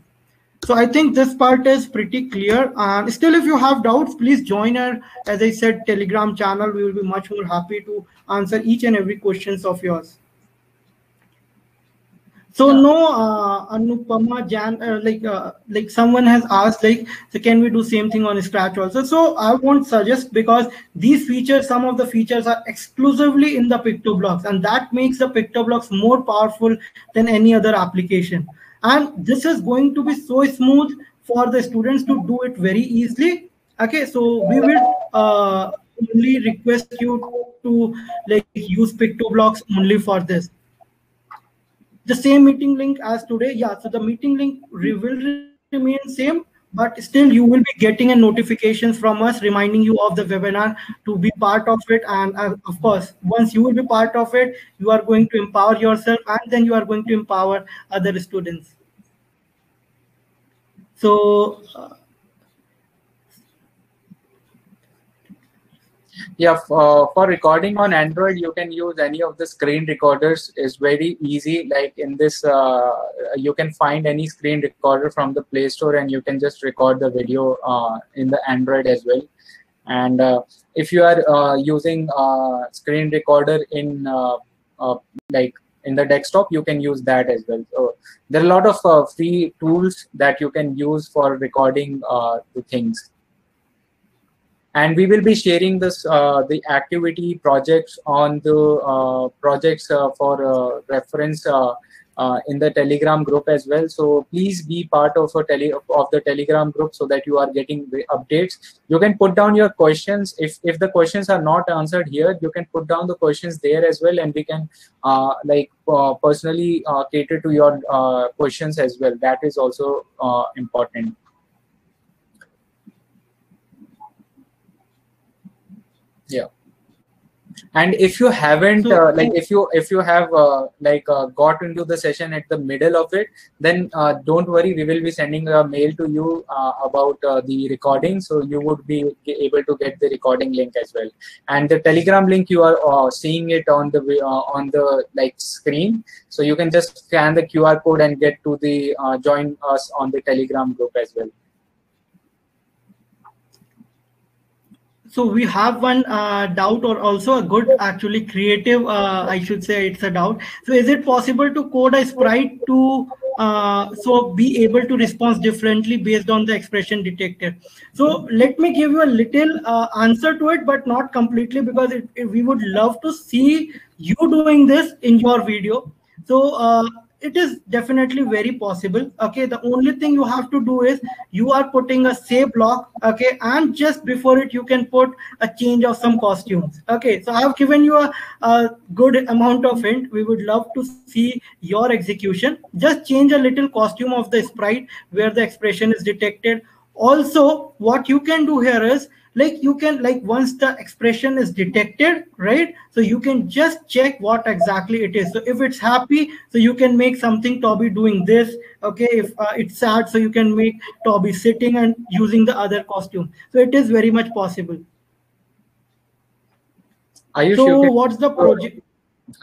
So i think this part is pretty clear. And still if you have doubts please join our as i said telegram channel. We will be much more happy to answer each and every questions of yours so yeah. no, uh, Anupama Jan, uh, like uh, like someone has asked, like, so can we do same thing on Scratch also? So I won't suggest because these features, some of the features are exclusively in the PictoBlox, and that makes the PictoBlox more powerful than any other application. And this is going to be so smooth for the students to do it very easily. Okay, so we will uh, only request you to like use PictoBlox only for this the same meeting link as today. Yeah so the meeting link will remain same but still you will be getting a notifications from us reminding you of the webinar to be part of it. And uh, of course once you will be part of it you are going to empower yourself and then you are going to empower other students. So uh, yeah for, for recording on android you can use any of the screen recorders. It's very easy. Like in this uh, you can find any screen recorder from the play store and you can just record the video uh, in the android as well. And uh, if you are uh, using uh, screen recorder in uh, like in the desktop you can use that as well. So there are a lot of free tools that you can use for recording the things and we will be sharing this uh, the activity projects on the uh, projects uh, for uh, reference uh, uh, in the telegram group as well. So please be part of a tele of the telegram group so that you are getting the updates. You can put down your questions. If if the questions are not answered here you can put down the questions there as well and we can like personally cater to your questions as well. That is also important yeah and if you haven't so, uh, like if you if you have uh, like uh, got into the session at the middle of it then uh, don't worry we will be sending a mail to you uh, about uh, the recording. So you would be able to get the recording link as well. And the telegram link you are seeing it on the on the like screen. So you can just scan the qr code and get to the join us on the telegram group as well so we have one uh, doubt or also a good actually creative uh, i should say it's a doubt. So is it possible to code a sprite to uh, so be able to respond differently based on the expression detected? So let me give you a little uh, answer to it but not completely because it, it, we would love to see you doing this in your video. So uh, it is definitely very possible okay? The only thing you have to do is you are putting a say block okay? And just before it you can put a change of some costumes okay? So i have given you a, a good amount of hint. We would love to see your execution. Just change a little costume of the sprite where the expression is detected. Also what you can do here is like you can like once the expression is detected right? So you can just check what exactly it is. So if it's happy so you can make something toby doing this okay? If uh, it's sad so you can make toby sitting and using the other costume. So it is very much possible. Ayush, so you can, what's the project?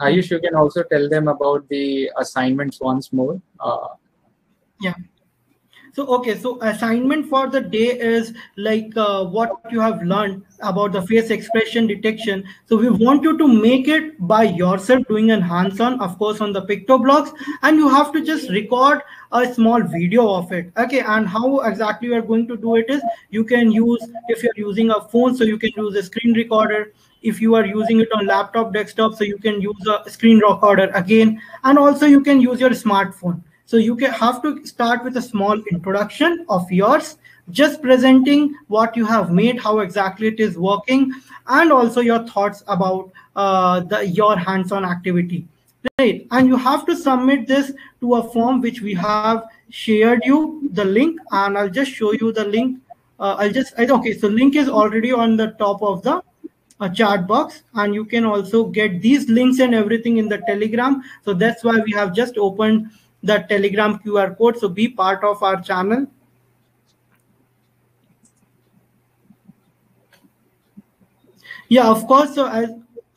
Ayush, you can also tell them about the assignments once more. Uh, yeah so okay so assignment for the day is like uh, what you have learned about the face expression detection. So we want you to make it by yourself doing an hands-on of course on the PictoBlox and you have to just record a small video of it. Okay and how exactly you are going to do it is you can use if you're using a phone so you can use a screen recorder. If you are using it on laptop desktop so you can use a screen recorder again. And also you can use your smartphone so you can have to start with a small introduction of yours, just presenting what you have made, how exactly it is working, and also your thoughts about uh, the your hands-on activity. Right, and you have to submit this to a form which we have shared you the link, and I'll just show you the link. Uh, I'll just okay. So link is already on the top of the uh, chat box and you can also get these links and everything in the telegram so that's why we have just opened the telegram qr code. So be part of our channel. Yeah of course. So as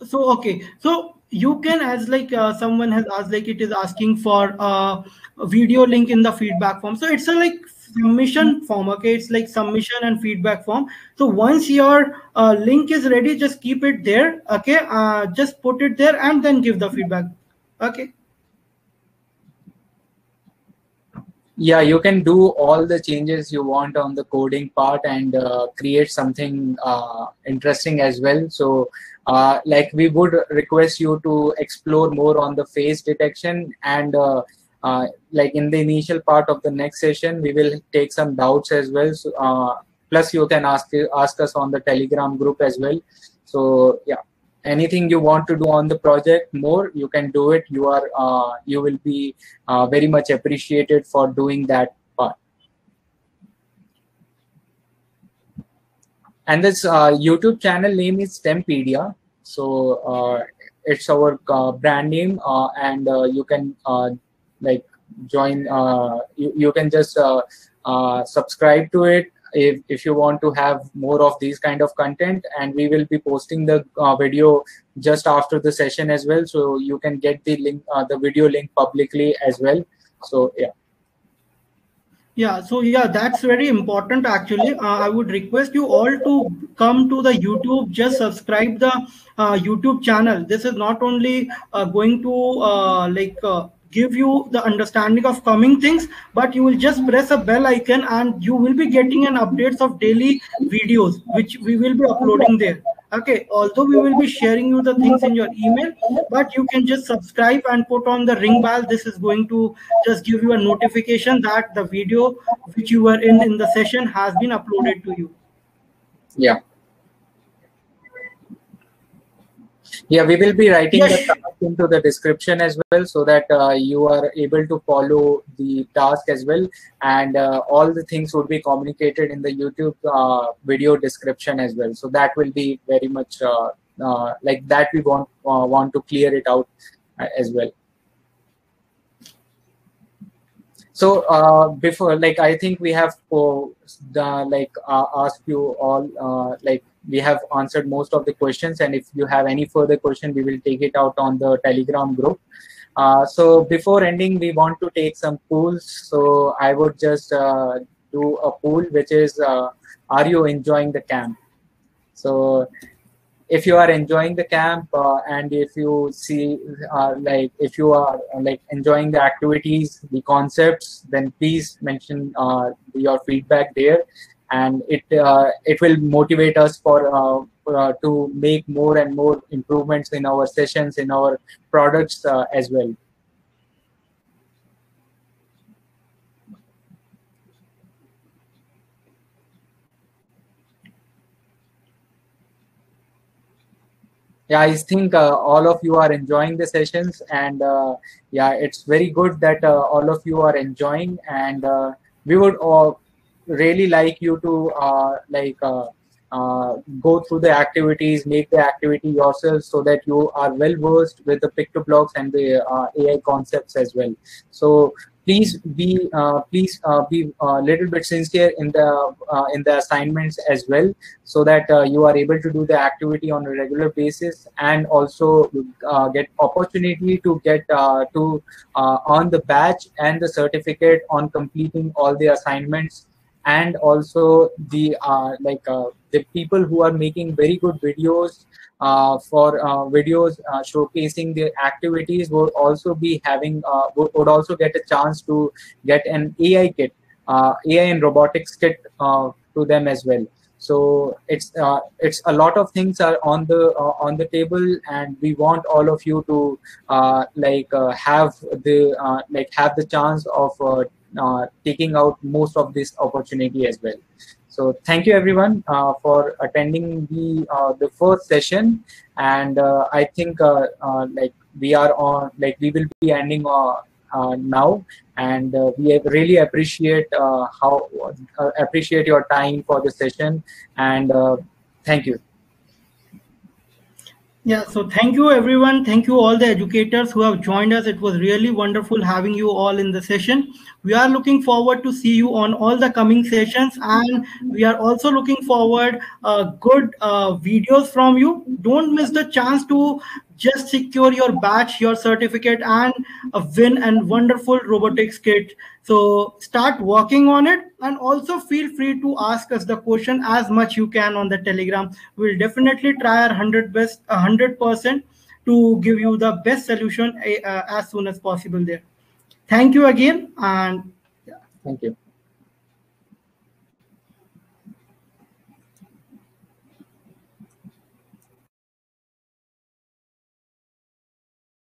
so okay. So you can as like uh, someone has asked like it is asking for a video link in the feedback form. So it's a like submission form okay? It's like submission and feedback form. So once your uh, link is ready just keep it there okay? Uh, just put it there and then give the feedback okay yeah you can do all the changes you want on the coding part and uh, create something uh, interesting as well. So uh, like we would request you to explore more on the face detection and uh, uh, like in the initial part of the next session we will take some doubts as well. So, uh, plus you can ask ask us on the telegram group as well. So yeah anything you want to do on the project more you can do it. You are uh, you will be uh, very much appreciated for doing that part. And this uh, youtube channel name is STEMpedia. So uh, it's our uh, brand name uh, and you can like join you, you can just subscribe to it if, if you want to have more of these kind of content and we will be posting the uh, video just after the session as well. So you can get the link uh, the video link publicly as well. So yeah. Yeah so yeah that's very important actually. Uh, i would request you all to come to the youtube. Just subscribe the uh, youtube channel. This is not only uh, going to uh, like give you the understanding of coming things but you will just press a bell icon and you will be getting an updates of daily videos which we will be uploading there. Okay although we will be sharing you the things in your email but you can just subscribe and put on the ring bell. This is going to just give you a notification that the video which you were in in the session has been uploaded to you. Yeah yeah we will be writing yes. the task into the description as well so that uh, you are able to follow the task as well and uh, all the things would be communicated in the youtube uh, video description as well so that will be very much uh, uh, like that we want uh, want to clear it out as well so before like i think we have the like asked you all like we have answered most of the questions and if you have any further question we will take it out on the telegram group. Uh, so before ending we want to take some pools. So i would just uh, do a pool which is uh, are you enjoying the camp? So if you are enjoying the camp uh, and if you see uh, like if you are like enjoying the activities the concepts then please mention uh, your feedback there and it uh, it will motivate us for uh, to make more and more improvements in our sessions in our products as well. Yeah i think uh, all of you are enjoying the sessions and uh, yeah it's very good that uh, all of you are enjoying and uh, we would uh, really like you to uh, like go through the activities make the activity yourself so that you are well versed with the PictoBlox and the ai concepts as well. So please be uh, please uh, be a little bit sincere in the uh, in the assignments as well so that uh, you are able to do the activity on a regular basis and also uh, get opportunity to get uh, to on the badge and the certificate on completing all the assignments and also the like the people who are making very good videos uh, for uh, videos uh, showcasing their activities would also be having would, would, also get a chance to get an AI kit, AI and robotics kit to them as well. So it's uh, it's a lot of things are on the uh, on the table and we want all of you to uh, like have the like have the chance of taking out most of this opportunity as well so thank you everyone uh, for attending the uh, the first session, and uh, I think uh, uh, like we are on like we will be ending uh, now, and we really appreciate how appreciate your time for the session, and thank you. Yeah, so thank you everyone. Thank you all the educators who have joined us. It was really wonderful having you all in the session. We are looking forward to see you on all the coming sessions and we are also looking forward uh, good uh, videos from you. Don't miss the chance to just secure your batch, your certificate and a win and wonderful robotics kit. So start working on it and also feel free to ask us the question as much you can on the telegram. We'll definitely try our 100 best, 100% to give you the best solution uh, as soon as possible there. Thank you again and thank you.